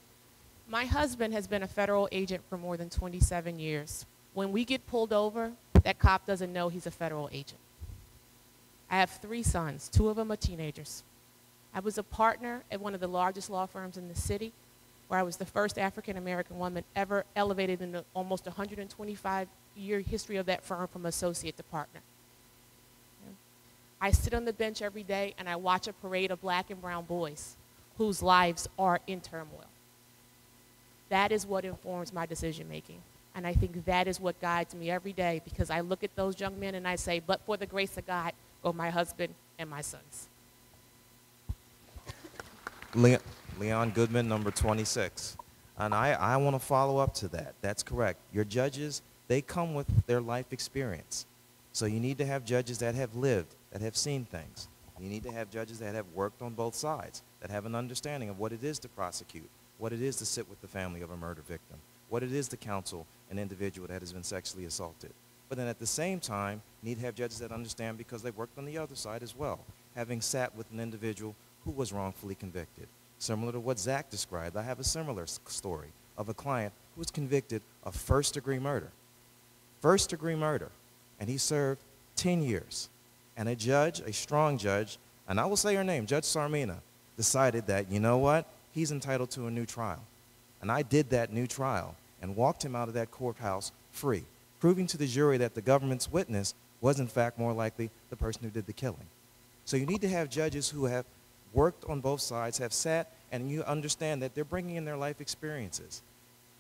My husband has been a federal agent for more than 27 years. When we get pulled over, that cop doesn't know he's a federal agent. I have three sons, two of them are teenagers. I was a partner at one of the largest law firms in the city, where I was the first African American woman ever elevated in the almost 125 year history of that firm from associate to partner. I sit on the bench every day and I watch a parade of black and brown boys whose lives are in turmoil. That is what informs my decision making. And I think that is what guides me every day because I look at those young men and I say, but for the grace of God, go my husband and my sons. Leon, Leon Goodman, number 26. And I, I want to follow up to that. That's correct. Your judges, they come with their life experience. So you need to have judges that have lived, that have seen things. You need to have judges that have worked on both sides, that have an understanding of what it is to prosecute, what it is to sit with the family of a murder victim, what it is to counsel an individual that has been sexually assaulted. But then at the same time, need to have judges that understand because they've worked on the other side as well, having sat with an individual who was wrongfully convicted. Similar to what Zach described, I have a similar story of a client who was convicted of first degree murder. First degree murder. And he served 10 years. And a judge, a strong judge, and I will say her name, Judge Sarmina, decided that, you know what, he's entitled to a new trial. And I did that new trial and walked him out of that courthouse free, proving to the jury that the government's witness was in fact more likely the person who did the killing. So you need to have judges who have worked on both sides, have sat, and you understand that they're bringing in their life experiences.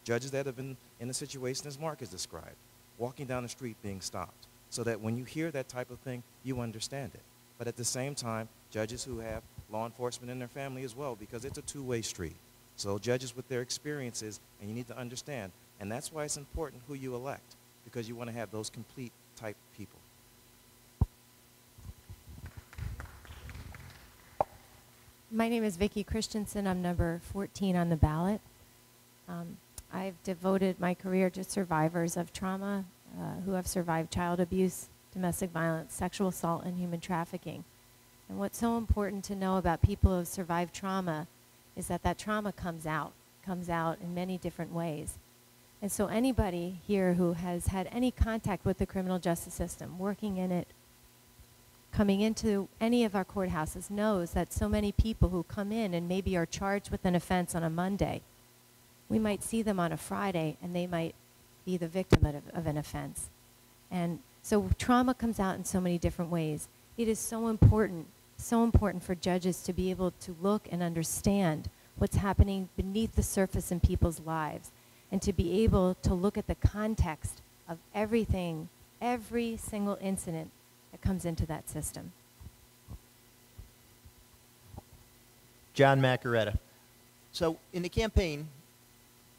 Judges that have been in a situation as Mark has described, walking down the street being stopped, so that when you hear that type of thing, you understand it. But at the same time, judges who have law enforcement in their family as well, because it's a two-way street. So judges with their experiences, and you need to understand, and that's why it's important who you elect, because you want to have those complete type people. My name is Vikki Kristiansson. I'm number 14 on the ballot. Um, I've devoted my career to survivors of trauma uh, who have survived child abuse, domestic violence, sexual assault, and human trafficking. And what's so important to know about people who have survived trauma is that that trauma comes out, comes out in many different ways. And so anybody here who has had any contact with the criminal justice system, working in it, coming into any of our courthouses knows that so many people who come in and maybe are charged with an offense on a Monday, we might see them on a Friday and they might be the victim of, of an offense. And so trauma comes out in so many different ways. It is so important, so important for judges to be able to look and understand what's happening beneath the surface in people's lives and to be able to look at the context of everything, every single incident that comes into that system. John Macoretta. So in the campaign,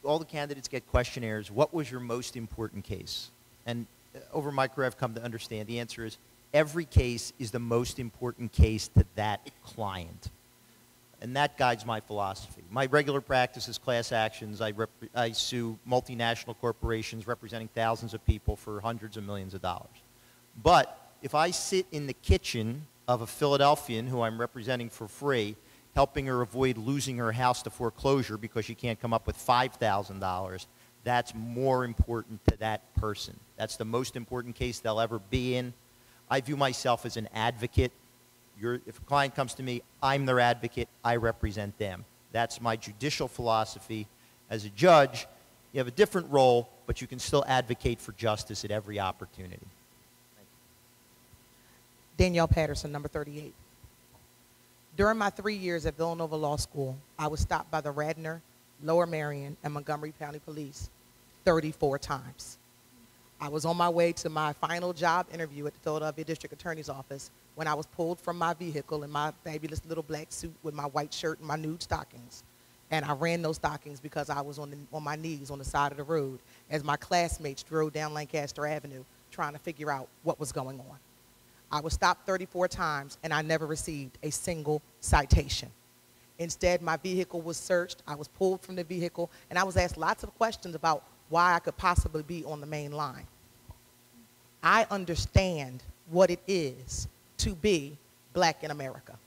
all the candidates get questionnaires. What was your most important case? And uh, over my career, I've come to understand the answer is every case is the most important case to that client. And that guides my philosophy. My regular practice is class actions. I, I sue multinational corporations representing thousands of people for hundreds of millions of dollars. But if I sit in the kitchen of a Philadelphian who I'm representing for free, helping her avoid losing her house to foreclosure because she can't come up with $5,000, that's more important to that person. That's the most important case they'll ever be in. I view myself as an advocate. You're, if a client comes to me, I'm their advocate. I represent them. That's my judicial philosophy. As a judge, you have a different role, but you can still advocate for justice at every opportunity. Danielle Patterson, number 38. During my three years at Villanova Law School, I was stopped by the Radnor, Lower Merion, and Montgomery County Police 34 times. I was on my way to my final job interview at the Philadelphia District Attorney's Office when I was pulled from my vehicle in my fabulous little black suit with my white shirt and my nude stockings. And I ran those stockings because I was on, the, on my knees on the side of the road as my classmates drove down Lancaster Avenue trying to figure out what was going on. I was stopped 34 times and I never received a single citation. Instead, my vehicle was searched, I was pulled from the vehicle, and I was asked lots of questions about why I could possibly be on the main line. I understand what it is to be black in America.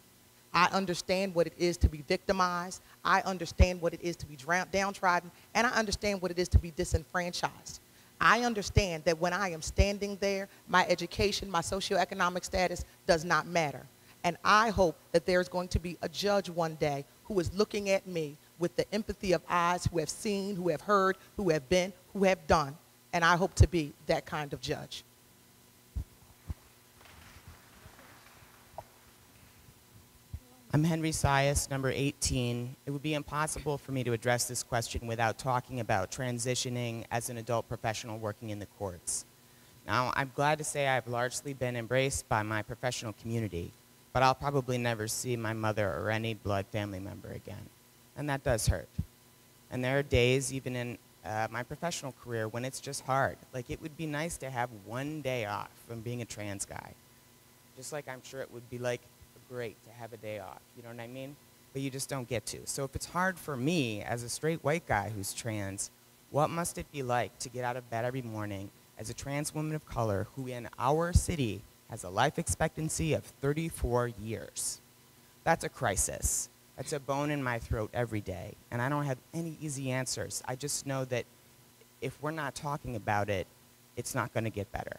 I understand what it is to be victimized. I understand what it is to be downtrodden. And I understand what it is to be disenfranchised. I understand that when I am standing there, my education, my socioeconomic status does not matter. And I hope that there's going to be a judge one day who is looking at me with the empathy of eyes who have seen, who have heard, who have been, who have done. And I hope to be that kind of judge. I'm Henry Sias, number 18. It would be impossible for me to address this question without talking about transitioning as an adult professional working in the courts. Now, I'm glad to say I've largely been embraced by my professional community, but I'll probably never see my mother or any blood family member again. And that does hurt. And there are days, even in uh, my professional career, when it's just hard. Like, it would be nice to have one day off from being a trans guy. Just like I'm sure it would be like great to have a day off. You know what I mean? But you just don't get to. So if it's hard for me as a straight white guy who's trans, what must it be like to get out of bed every morning as a trans woman of color who in our city has a life expectancy of 34 years? That's a crisis. That's a bone in my throat every day. And I don't have any easy answers. I just know that if we're not talking about it, it's not going to get better.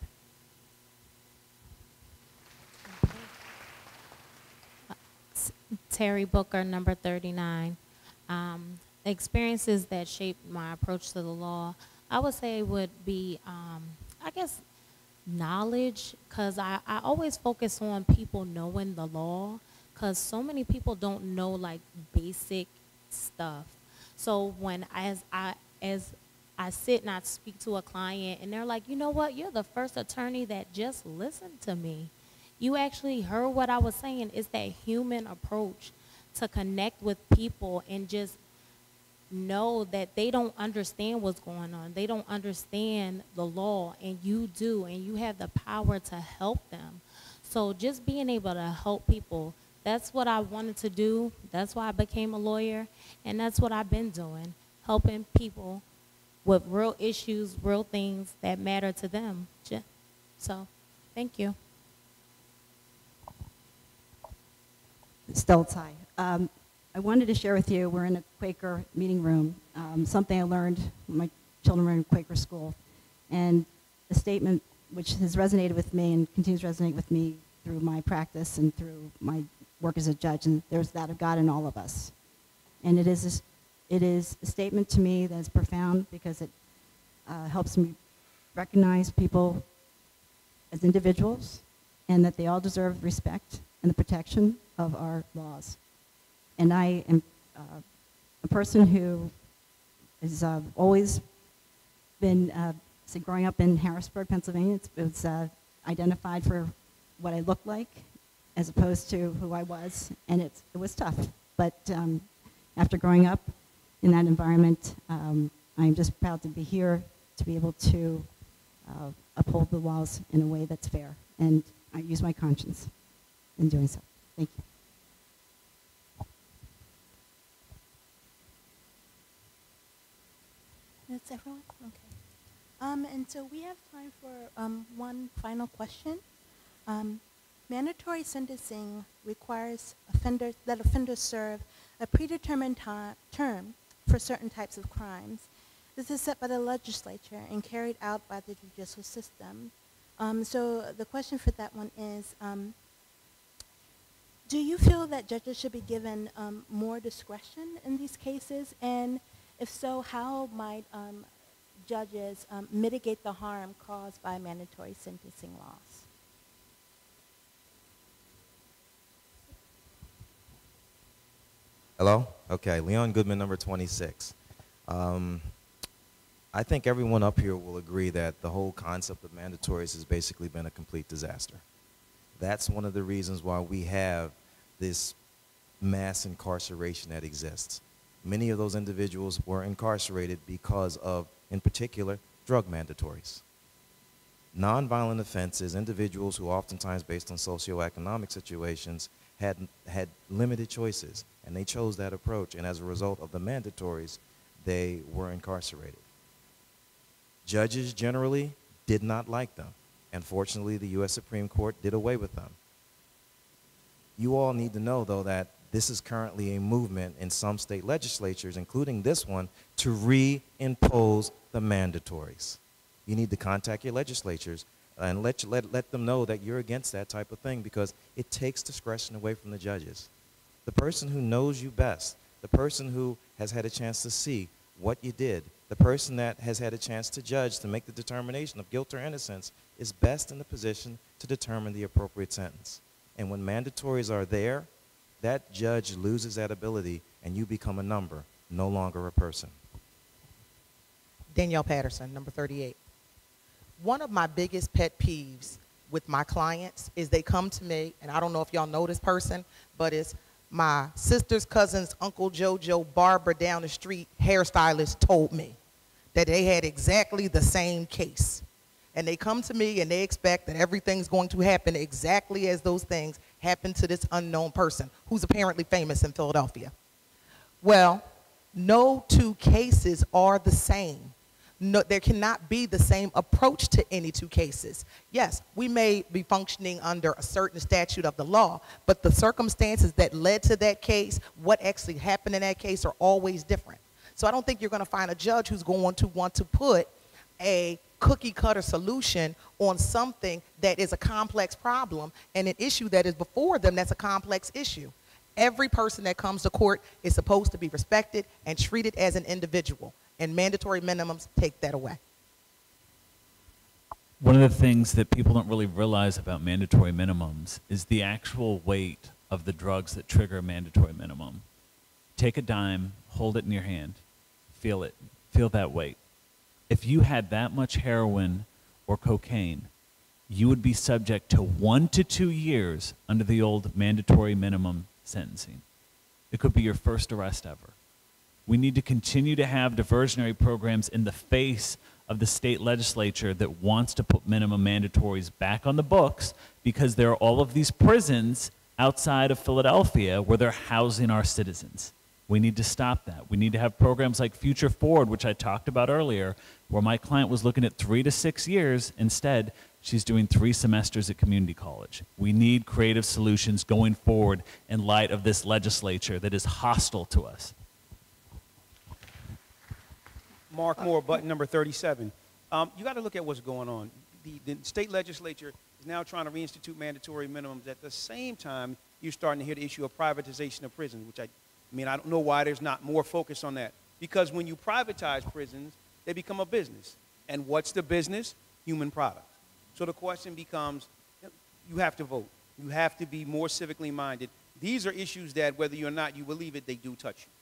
Terry Booker, number 39. Um, experiences that shaped my approach to the law, I would say would be, um, I guess, knowledge, because I, I always focus on people knowing the law, because so many people don't know like basic stuff. So when as I as I sit and I speak to a client, and they're like, you know what? You're the first attorney that just listened to me. You actually heard what I was saying. It's that human approach to connect with people and just know that they don't understand what's going on. They don't understand the law, and you do, and you have the power to help them. So just being able to help people, that's what I wanted to do. That's why I became a lawyer, and that's what I've been doing, helping people with real issues, real things that matter to them. So, thank you. Stella Tsai. Um, I wanted to share with you, we're in a Quaker meeting room, um, something I learned when my children were in Quaker school, and a statement which has resonated with me and continues to resonate with me through my practice and through my work as a judge, and there's that of God in all of us. And it is, a, it is a statement to me that is profound because it uh, helps me recognize people as individuals and that they all deserve respect and the protection of our laws. And I am uh, a person who has uh, always been, uh, say, growing up in Harrisburg, Pennsylvania, it's, it was uh, identified for what I looked like as opposed to who I was, and it's, it was tough. But um, after growing up in that environment, um, I'm just proud to be here to be able to uh, uphold the laws in a way that's fair. And I use my conscience in doing so. Thank you. That's everyone? Okay. Um, and so we have time for um, one final question. Um, mandatory sentencing requires offenders that offenders serve a predetermined term for certain types of crimes. This is set by the legislature and carried out by the judicial system. Um, so the question for that one is, um, do you feel that judges should be given um, more discretion in these cases? And if so, how might um, judges um, mitigate the harm caused by mandatory sentencing laws? Hello? Okay, Leon Goodman, number 26. Um, I think everyone up here will agree that the whole concept of mandatories has basically been a complete disaster. That's one of the reasons why we have this mass incarceration that exists. Many of those individuals were incarcerated because of, in particular, drug mandatories. Nonviolent offenses, individuals who oftentimes based on socioeconomic situations had, had limited choices, and they chose that approach, and as a result of the mandatories, they were incarcerated. Judges generally did not like them, and fortunately, the U.S. Supreme Court did away with them. You all need to know, though, that this is currently a movement in some state legislatures, including this one, to reimpose the mandatories. You need to contact your legislatures and let, you, let, let them know that you're against that type of thing because it takes discretion away from the judges. The person who knows you best, the person who has had a chance to see what you did, the person that has had a chance to judge to make the determination of guilt or innocence is best in the position to determine the appropriate sentence. And when mandatories are there, that judge loses that ability and you become a number, no longer a person. Danielle Patterson, number 38. One of my biggest pet peeves with my clients is they come to me, and I don't know if y'all know this person, but it's my sister's cousin's Uncle Jojo Barber down the street hairstylist told me that they had exactly the same case. And they come to me and they expect that everything's going to happen exactly as those things happened to this unknown person who's apparently famous in Philadelphia. Well, no two cases are the same. No, there cannot be the same approach to any two cases. Yes, we may be functioning under a certain statute of the law, but the circumstances that led to that case, what actually happened in that case, are always different. So I don't think you're going to find a judge who's going to want to put a cookie cutter solution on something that is a complex problem and an issue that is before them that's a complex issue. Every person that comes to court is supposed to be respected and treated as an individual, and mandatory minimums take that away. One of the things that people don't really realize about mandatory minimums is the actual weight of the drugs that trigger a mandatory minimum. Take a dime, hold it in your hand, feel it, feel that weight. If you had that much heroin or cocaine, you would be subject to one to two years under the old mandatory minimum sentencing. It could be your first arrest ever. We need to continue to have diversionary programs in the face of the state legislature that wants to put minimum mandatories back on the books because there are all of these prisons outside of Philadelphia where they're housing our citizens. We need to stop that. We need to have programs like Future Forward, which I talked about earlier, where my client was looking at three to six years. Instead, she's doing three semesters at community college. We need creative solutions going forward in light of this legislature that is hostile to us. Mark Moore, button number 37. Um, you got to look at what's going on. The, the state legislature is now trying to reinstitute mandatory minimums. At the same time, you're starting to hear the issue of privatization of prisons, which I, I mean, I don't know why there's not more focus on that. Because when you privatize prisons, they become a business. And what's the business? Human products. So the question becomes, you have to vote. You have to be more civically minded. These are issues that, whether you're not, you believe it, they do touch you.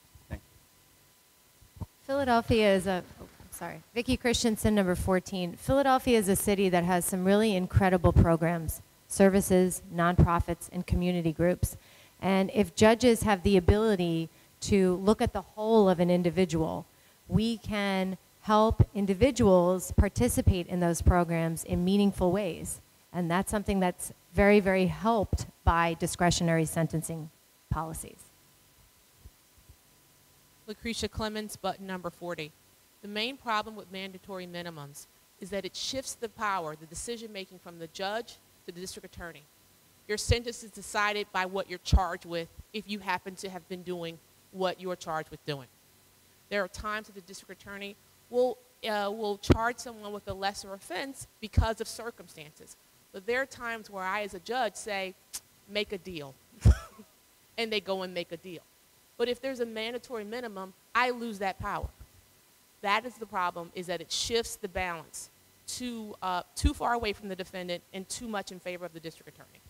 Philadelphia is a, oh, sorry, Vikki Kristiansson, number 14. Philadelphia is a city that has some really incredible programs, services, nonprofits, and community groups. And if judges have the ability to look at the whole of an individual, we can help individuals participate in those programs in meaningful ways. And that's something that's very, very helped by discretionary sentencing policies. Lucretia Clemons, button number 40. The main problem with mandatory minimums is that it shifts the power, the decision making from the judge to the district attorney. Your sentence is decided by what you're charged with if you happen to have been doing what you're charged with doing. There are times that the district attorney will, uh, will charge someone with a lesser offense because of circumstances. But there are times where I, as a judge, say, make a deal. and they go and make a deal. But if there's a mandatory minimum, I lose that power. That is the problem, is that it shifts the balance too, uh, too far away from the defendant and too much in favor of the district attorney.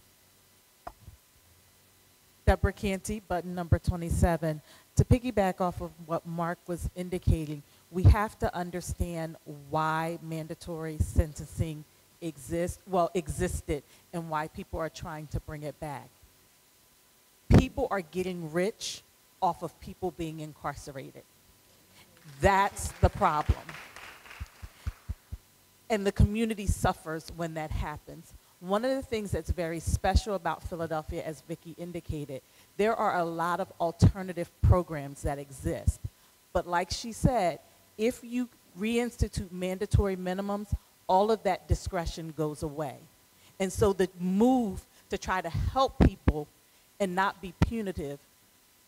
Deborah Canty, button number 27. To piggyback off of what Mark was indicating, we have to understand why mandatory sentencing exists, well, existed, and why people are trying to bring it back. People are getting rich off of people being incarcerated. That's the problem. And the community suffers when that happens. One of the things that's very special about Philadelphia, as Vikki indicated, there are a lot of alternative programs that exist. But like she said, if you reinstitute mandatory minimums, all of that discretion goes away. And so the move to try to help people and not be punitive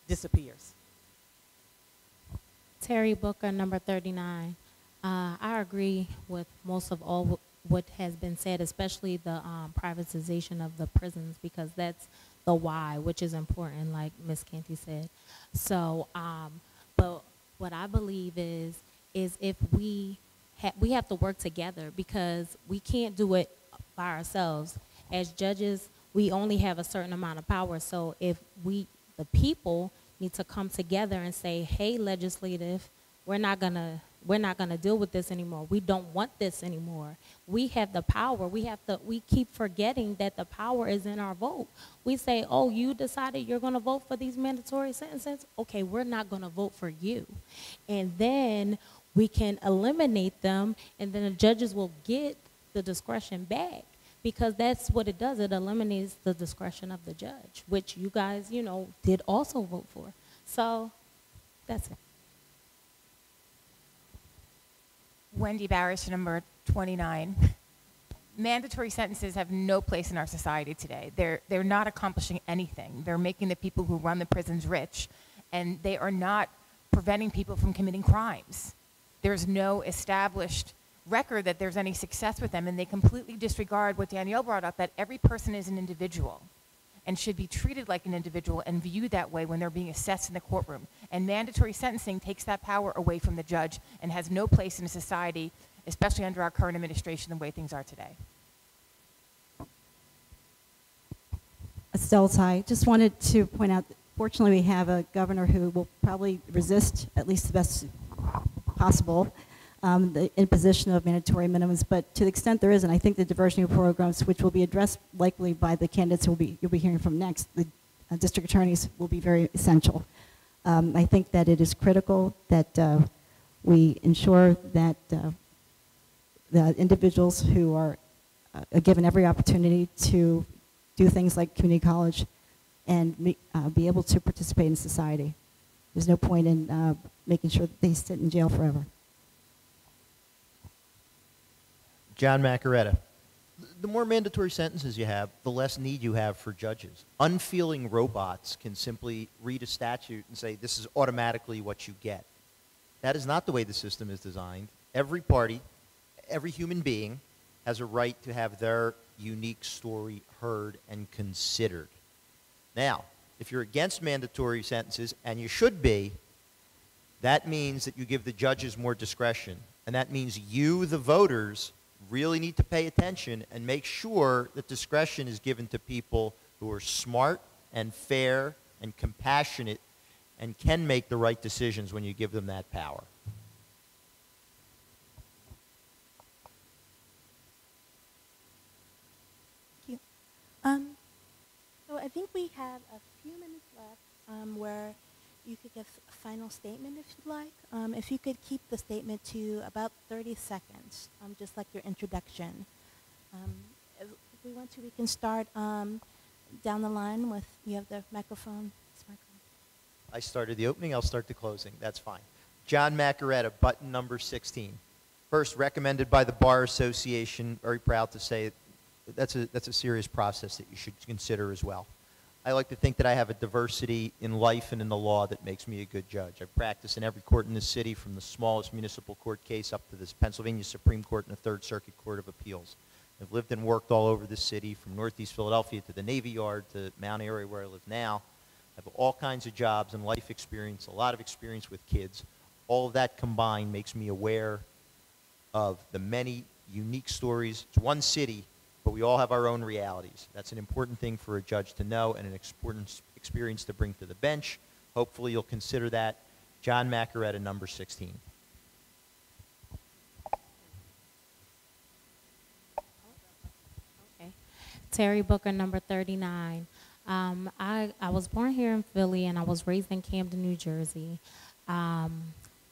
disappears. Terry Booker, number 39. Uh, I agree with most of all what has been said, especially the um, privatization of the prisons, because that's the why, which is important, like Ms. Canty said. So, um, but what I believe is, is if we ha we have to work together because we can't do it by ourselves. As judges, we only have a certain amount of power. So if we, the people, need to come together and say, hey, legislative, we're not gonna we're not gonna deal with this anymore. We don't want this anymore. We have the power. We have to we keep forgetting that the power is in our vote. We say, oh, you decided you're gonna vote for these mandatory sentences? Okay, we're not gonna vote for you. And then we can eliminate them and then the judges will get the discretion back because that's what it does. It eliminates the discretion of the judge, which you guys, you know, did also vote for. So that's it. Wendy Barish, number 29. Mandatory sentences have no place in our society today. They're, they're not accomplishing anything. They're making the people who run the prisons rich, and they are not preventing people from committing crimes. There's no established record that there's any success with them, and they completely disregard what Danielle brought up, that every person is an individual and should be treated like an individual and viewed that way when they're being assessed in the courtroom. And mandatory sentencing takes that power away from the judge and has no place in a society, especially under our current administration, the way things are today. Estelle Tsai, just wanted to point out, fortunately we have a governor who will probably resist, at least the best possible, um, the imposition of mandatory minimums, but to the extent there isn't, I think the diversity programs, which will be addressed likely by the candidates will be, you'll be hearing from next, the uh, district attorneys, will be very essential. Um, I think that it is critical that uh, we ensure that uh, the individuals who are uh, given every opportunity to do things like community college and uh, be able to participate in society. There's no point in uh, making sure that they sit in jail forever. John Macoretta. The more mandatory sentences you have, the less need you have for judges. Unfeeling robots can simply read a statute and say, this is automatically what you get. That is not the way the system is designed. Every party, every human being has a right to have their unique story heard and considered. Now, if you're against mandatory sentences, and you should be, that means that you give the judges more discretion. And that means you, the voters, really need to pay attention and make sure that discretion is given to people who are smart and fair and compassionate and can make the right decisions when you give them that power. Thank you. Um, so I think we have a few minutes left um, where you could give a final statement if you'd like. Um, if you could keep the statement to about 30 seconds, um, just like your introduction. Um, if we want to, we can start um, down the line with, you have the microphone. I started the opening, I'll start the closing. That's fine. John Macoretta, button number 16. First, recommended by the Bar Association. Very proud to say that's a, that's a serious process that you should consider as well. I like to think that I have a diversity in life and in the law that makes me a good judge. I practice in every court in the city, from the smallest municipal court case up to the Pennsylvania Supreme Court and the Third Circuit Court of Appeals. I've lived and worked all over the city, from Northeast Philadelphia to the Navy Yard to Mount Airy, where I live now. I have all kinds of jobs and life experience, a lot of experience with kids. All of that combined makes me aware of the many unique stories. It's one city, but we all have our own realities. That's an important thing for a judge to know and an important experience to bring to the bench. Hopefully you'll consider that. John Macoretta, number 16. Okay. Terry Booker, number 39. Um, I, I was born here in Philly and I was raised in Camden, New Jersey. Um,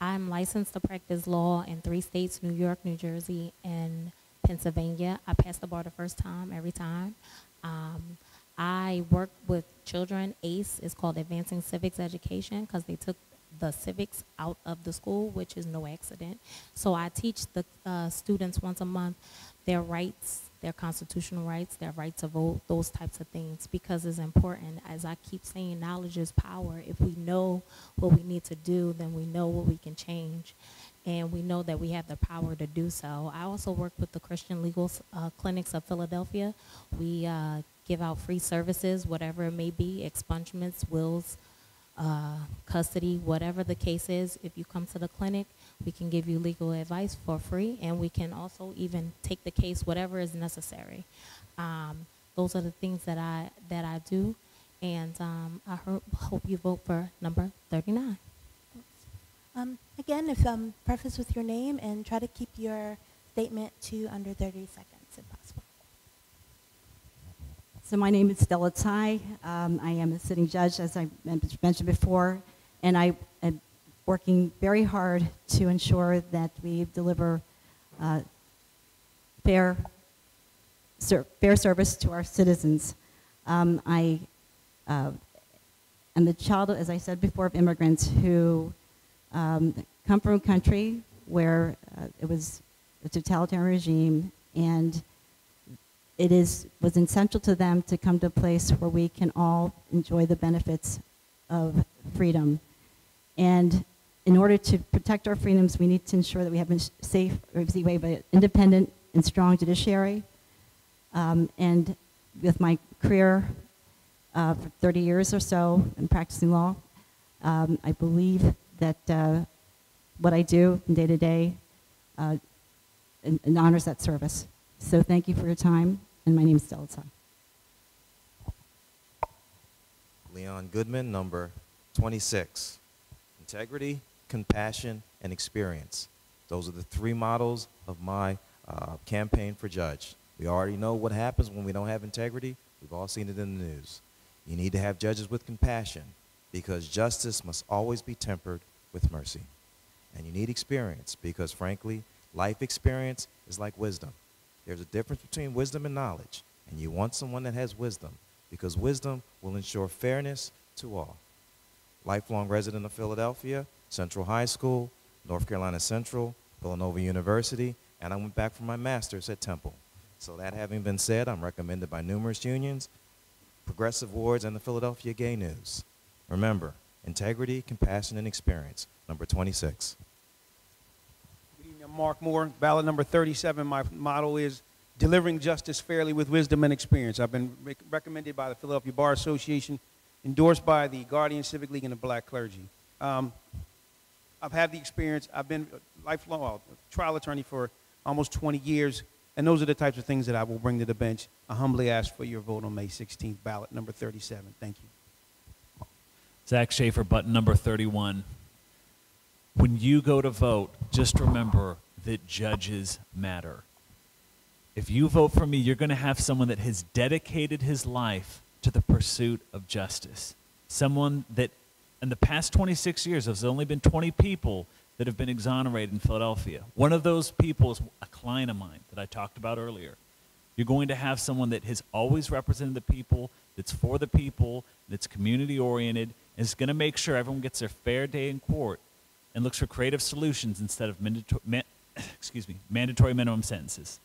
I'm licensed to practice law in three states New York, New Jersey, and Pennsylvania. I passed the bar the first time, every time. Um, I work with children. ACE is called Advancing Civics Education because they took the civics out of the school, which is no accident. So I teach the uh, students once a month their rights, their constitutional rights, their right to vote, those types of things, because it's important. As I keep saying, knowledge is power. If we know what we need to do, then we know what we can change. And we know that we have the power to do so. I also work with the Christian Legal uh, Clinics of Philadelphia. We uh, give out free services, whatever it may be, expungements, wills, uh, custody, whatever the case is. If you come to the clinic, we can give you legal advice for free, and we can also even take the case, whatever is necessary. Um, those are the things that I that I do, and um, I ho- hope you vote for number 39. Um, again, if um, preface with your name and try to keep your statement to under 30 seconds if possible. So my name is Stella Tsai. Um, I am a sitting judge, as I mentioned before, and I am working very hard to ensure that we deliver uh, fair, ser- fair service to our citizens. Um, I uh, am the child, as I said before, of immigrants who um, come from a country where uh, it was a totalitarian regime and it is was essential to them to come to a place where we can all enjoy the benefits of freedom. And in order to protect our freedoms, we need to ensure that we have a safe, independent and strong judiciary. Um, and with my career uh, for 30 years or so in practicing law, um, I believe that uh, what I do from day to day uh, and, and honors that service. So thank you for your time, and my name is Tsai. Leon Goodman, number 26. Integrity, compassion, and experience. Those are the three models of my uh, campaign for judge. We already know what happens when we don't have integrity. We've all seen it in the news. You need to have judges with compassion because justice must always be tempered with mercy. And you need experience because, frankly, life experience is like wisdom. There's a difference between wisdom and knowledge, and you want someone that has wisdom because wisdom will ensure fairness to all. Lifelong resident of Philadelphia, Central High School, North Carolina Central, Villanova University, and I went back for my master's at Temple. So that having been said, I'm recommended by numerous unions, progressive wards, and the Philadelphia Gay News. Remember, integrity, compassion, and experience. Number 26. Good evening, I'm Mark Moore, ballot number 37. My motto is delivering justice fairly with wisdom and experience. I've been rec- recommended by the Philadelphia Bar Association, endorsed by the Guardian Civic League and the Black Clergy. Um, I've had the experience. I've been a lifelong well, trial attorney for almost 20 years, and those are the types of things that I will bring to the bench. I humbly ask for your vote on May 16th, ballot number 37. Thank you. Zach Shaffer, button number 31. When you go to vote, just remember that judges matter. If you vote for me, you're going to have someone that has dedicated his life to the pursuit of justice. Someone that, in the past 26 years, there's only been 20 people that have been exonerated in Philadelphia. One of those people is a client of mine that I talked about earlier. You're going to have someone that has always represented the people, that's for the people, that's community oriented, is going to make sure everyone gets their fair day in court and looks for creative solutions instead of mandatory, man, excuse me, mandatory minimum sentences.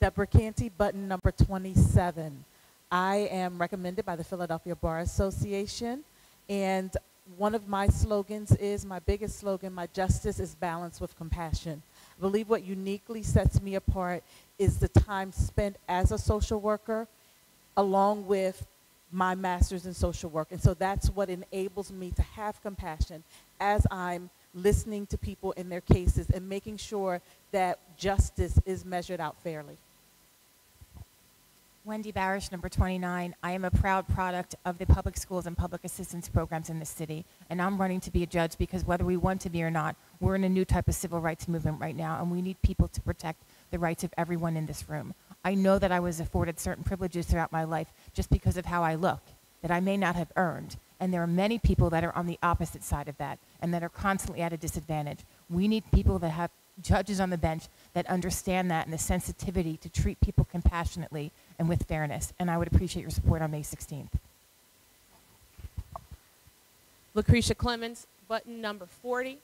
Deborah Canty, button number 27. I am recommended by the Philadelphia Bar Association, and one of my slogans is my biggest slogan my justice is balanced with compassion. I believe what uniquely sets me apart is the time spent as a social worker along with my master's in social work. And so that's what enables me to have compassion as I'm listening to people in their cases and making sure that justice is measured out fairly. Wendy Barish, number 29. I am a proud product of the public schools and public assistance programs in the city, and I'm running to be a judge because whether we want to be or not, we're in a new type of civil rights movement right now, and we need people to protect the rights of everyone in this room. I know that I was afforded certain privileges throughout my life just because of how I look that I may not have earned, and there are many people that are on the opposite side of that and that are constantly at a disadvantage. We need people that have judges on the bench that understand that and the sensitivity to treat people compassionately and with fairness. And I would appreciate your support on May 16th. Lucretia Clemons, button number 40.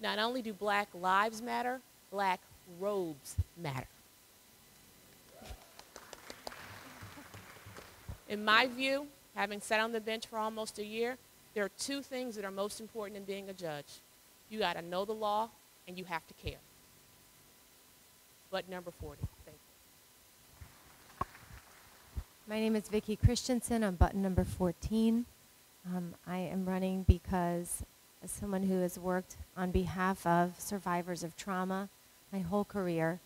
Not only do black lives matter, black robes matter. In my view, having sat on the bench for almost a year, there are two things that are most important in being a judge. You got to know the law and you have to care. Button number 40. Thank you. My name is Vikki Kristiansson. I'm button number 14. Um, I am running because, as someone who has worked on behalf of survivors of trauma my whole career,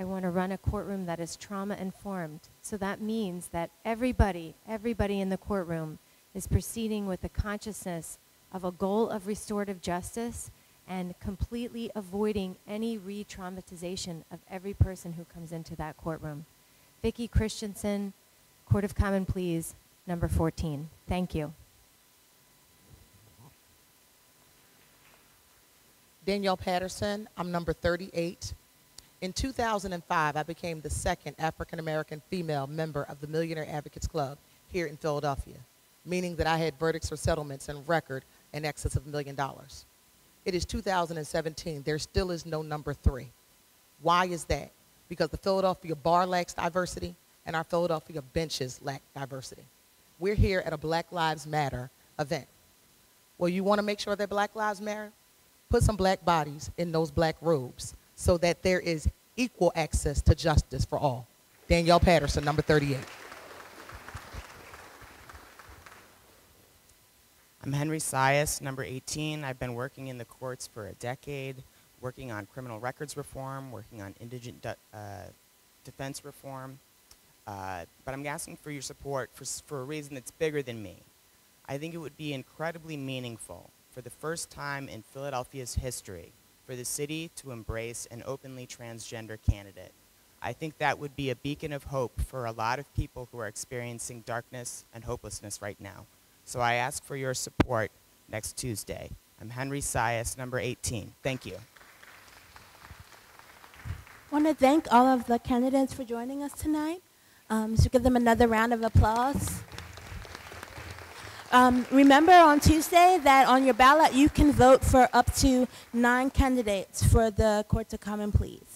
I want to run a courtroom that is trauma informed. So that means that everybody, everybody in the courtroom is proceeding with the consciousness of a goal of restorative justice and completely avoiding any re traumatization of every person who comes into that courtroom. Vikki Kristiansson, Court of Common Pleas, number 14. Thank you. Danielle Patterson, I'm number 38. In 2005, I became the second African American female member of the Millionaire Advocates Club here in Philadelphia, meaning that I had verdicts or settlements in record in excess of a million dollars. It is 2017. There still is no number three. Why is that? Because the Philadelphia bar lacks diversity and our Philadelphia benches lack diversity. We're here at a Black Lives Matter event. Well, you want to make sure that Black Lives Matter? Put some black bodies in those black robes so that there is equal access to justice for all. Danielle Patterson, number 38. I'm Henry Sias, number 18. I've been working in the courts for a decade, working on criminal records reform, working on indigent de- uh, defense reform. Uh, but I'm asking for your support for, for a reason that's bigger than me. I think it would be incredibly meaningful for the first time in Philadelphia's history for the city to embrace an openly transgender candidate. I think that would be a beacon of hope for a lot of people who are experiencing darkness and hopelessness right now. So I ask for your support next Tuesday. I'm Henry Sias, number 18. Thank you. I want to thank all of the candidates for joining us tonight. Um, so give them another round of applause. Um, remember on Tuesday that on your ballot you can vote for up to nine candidates for the Court of Common Pleas.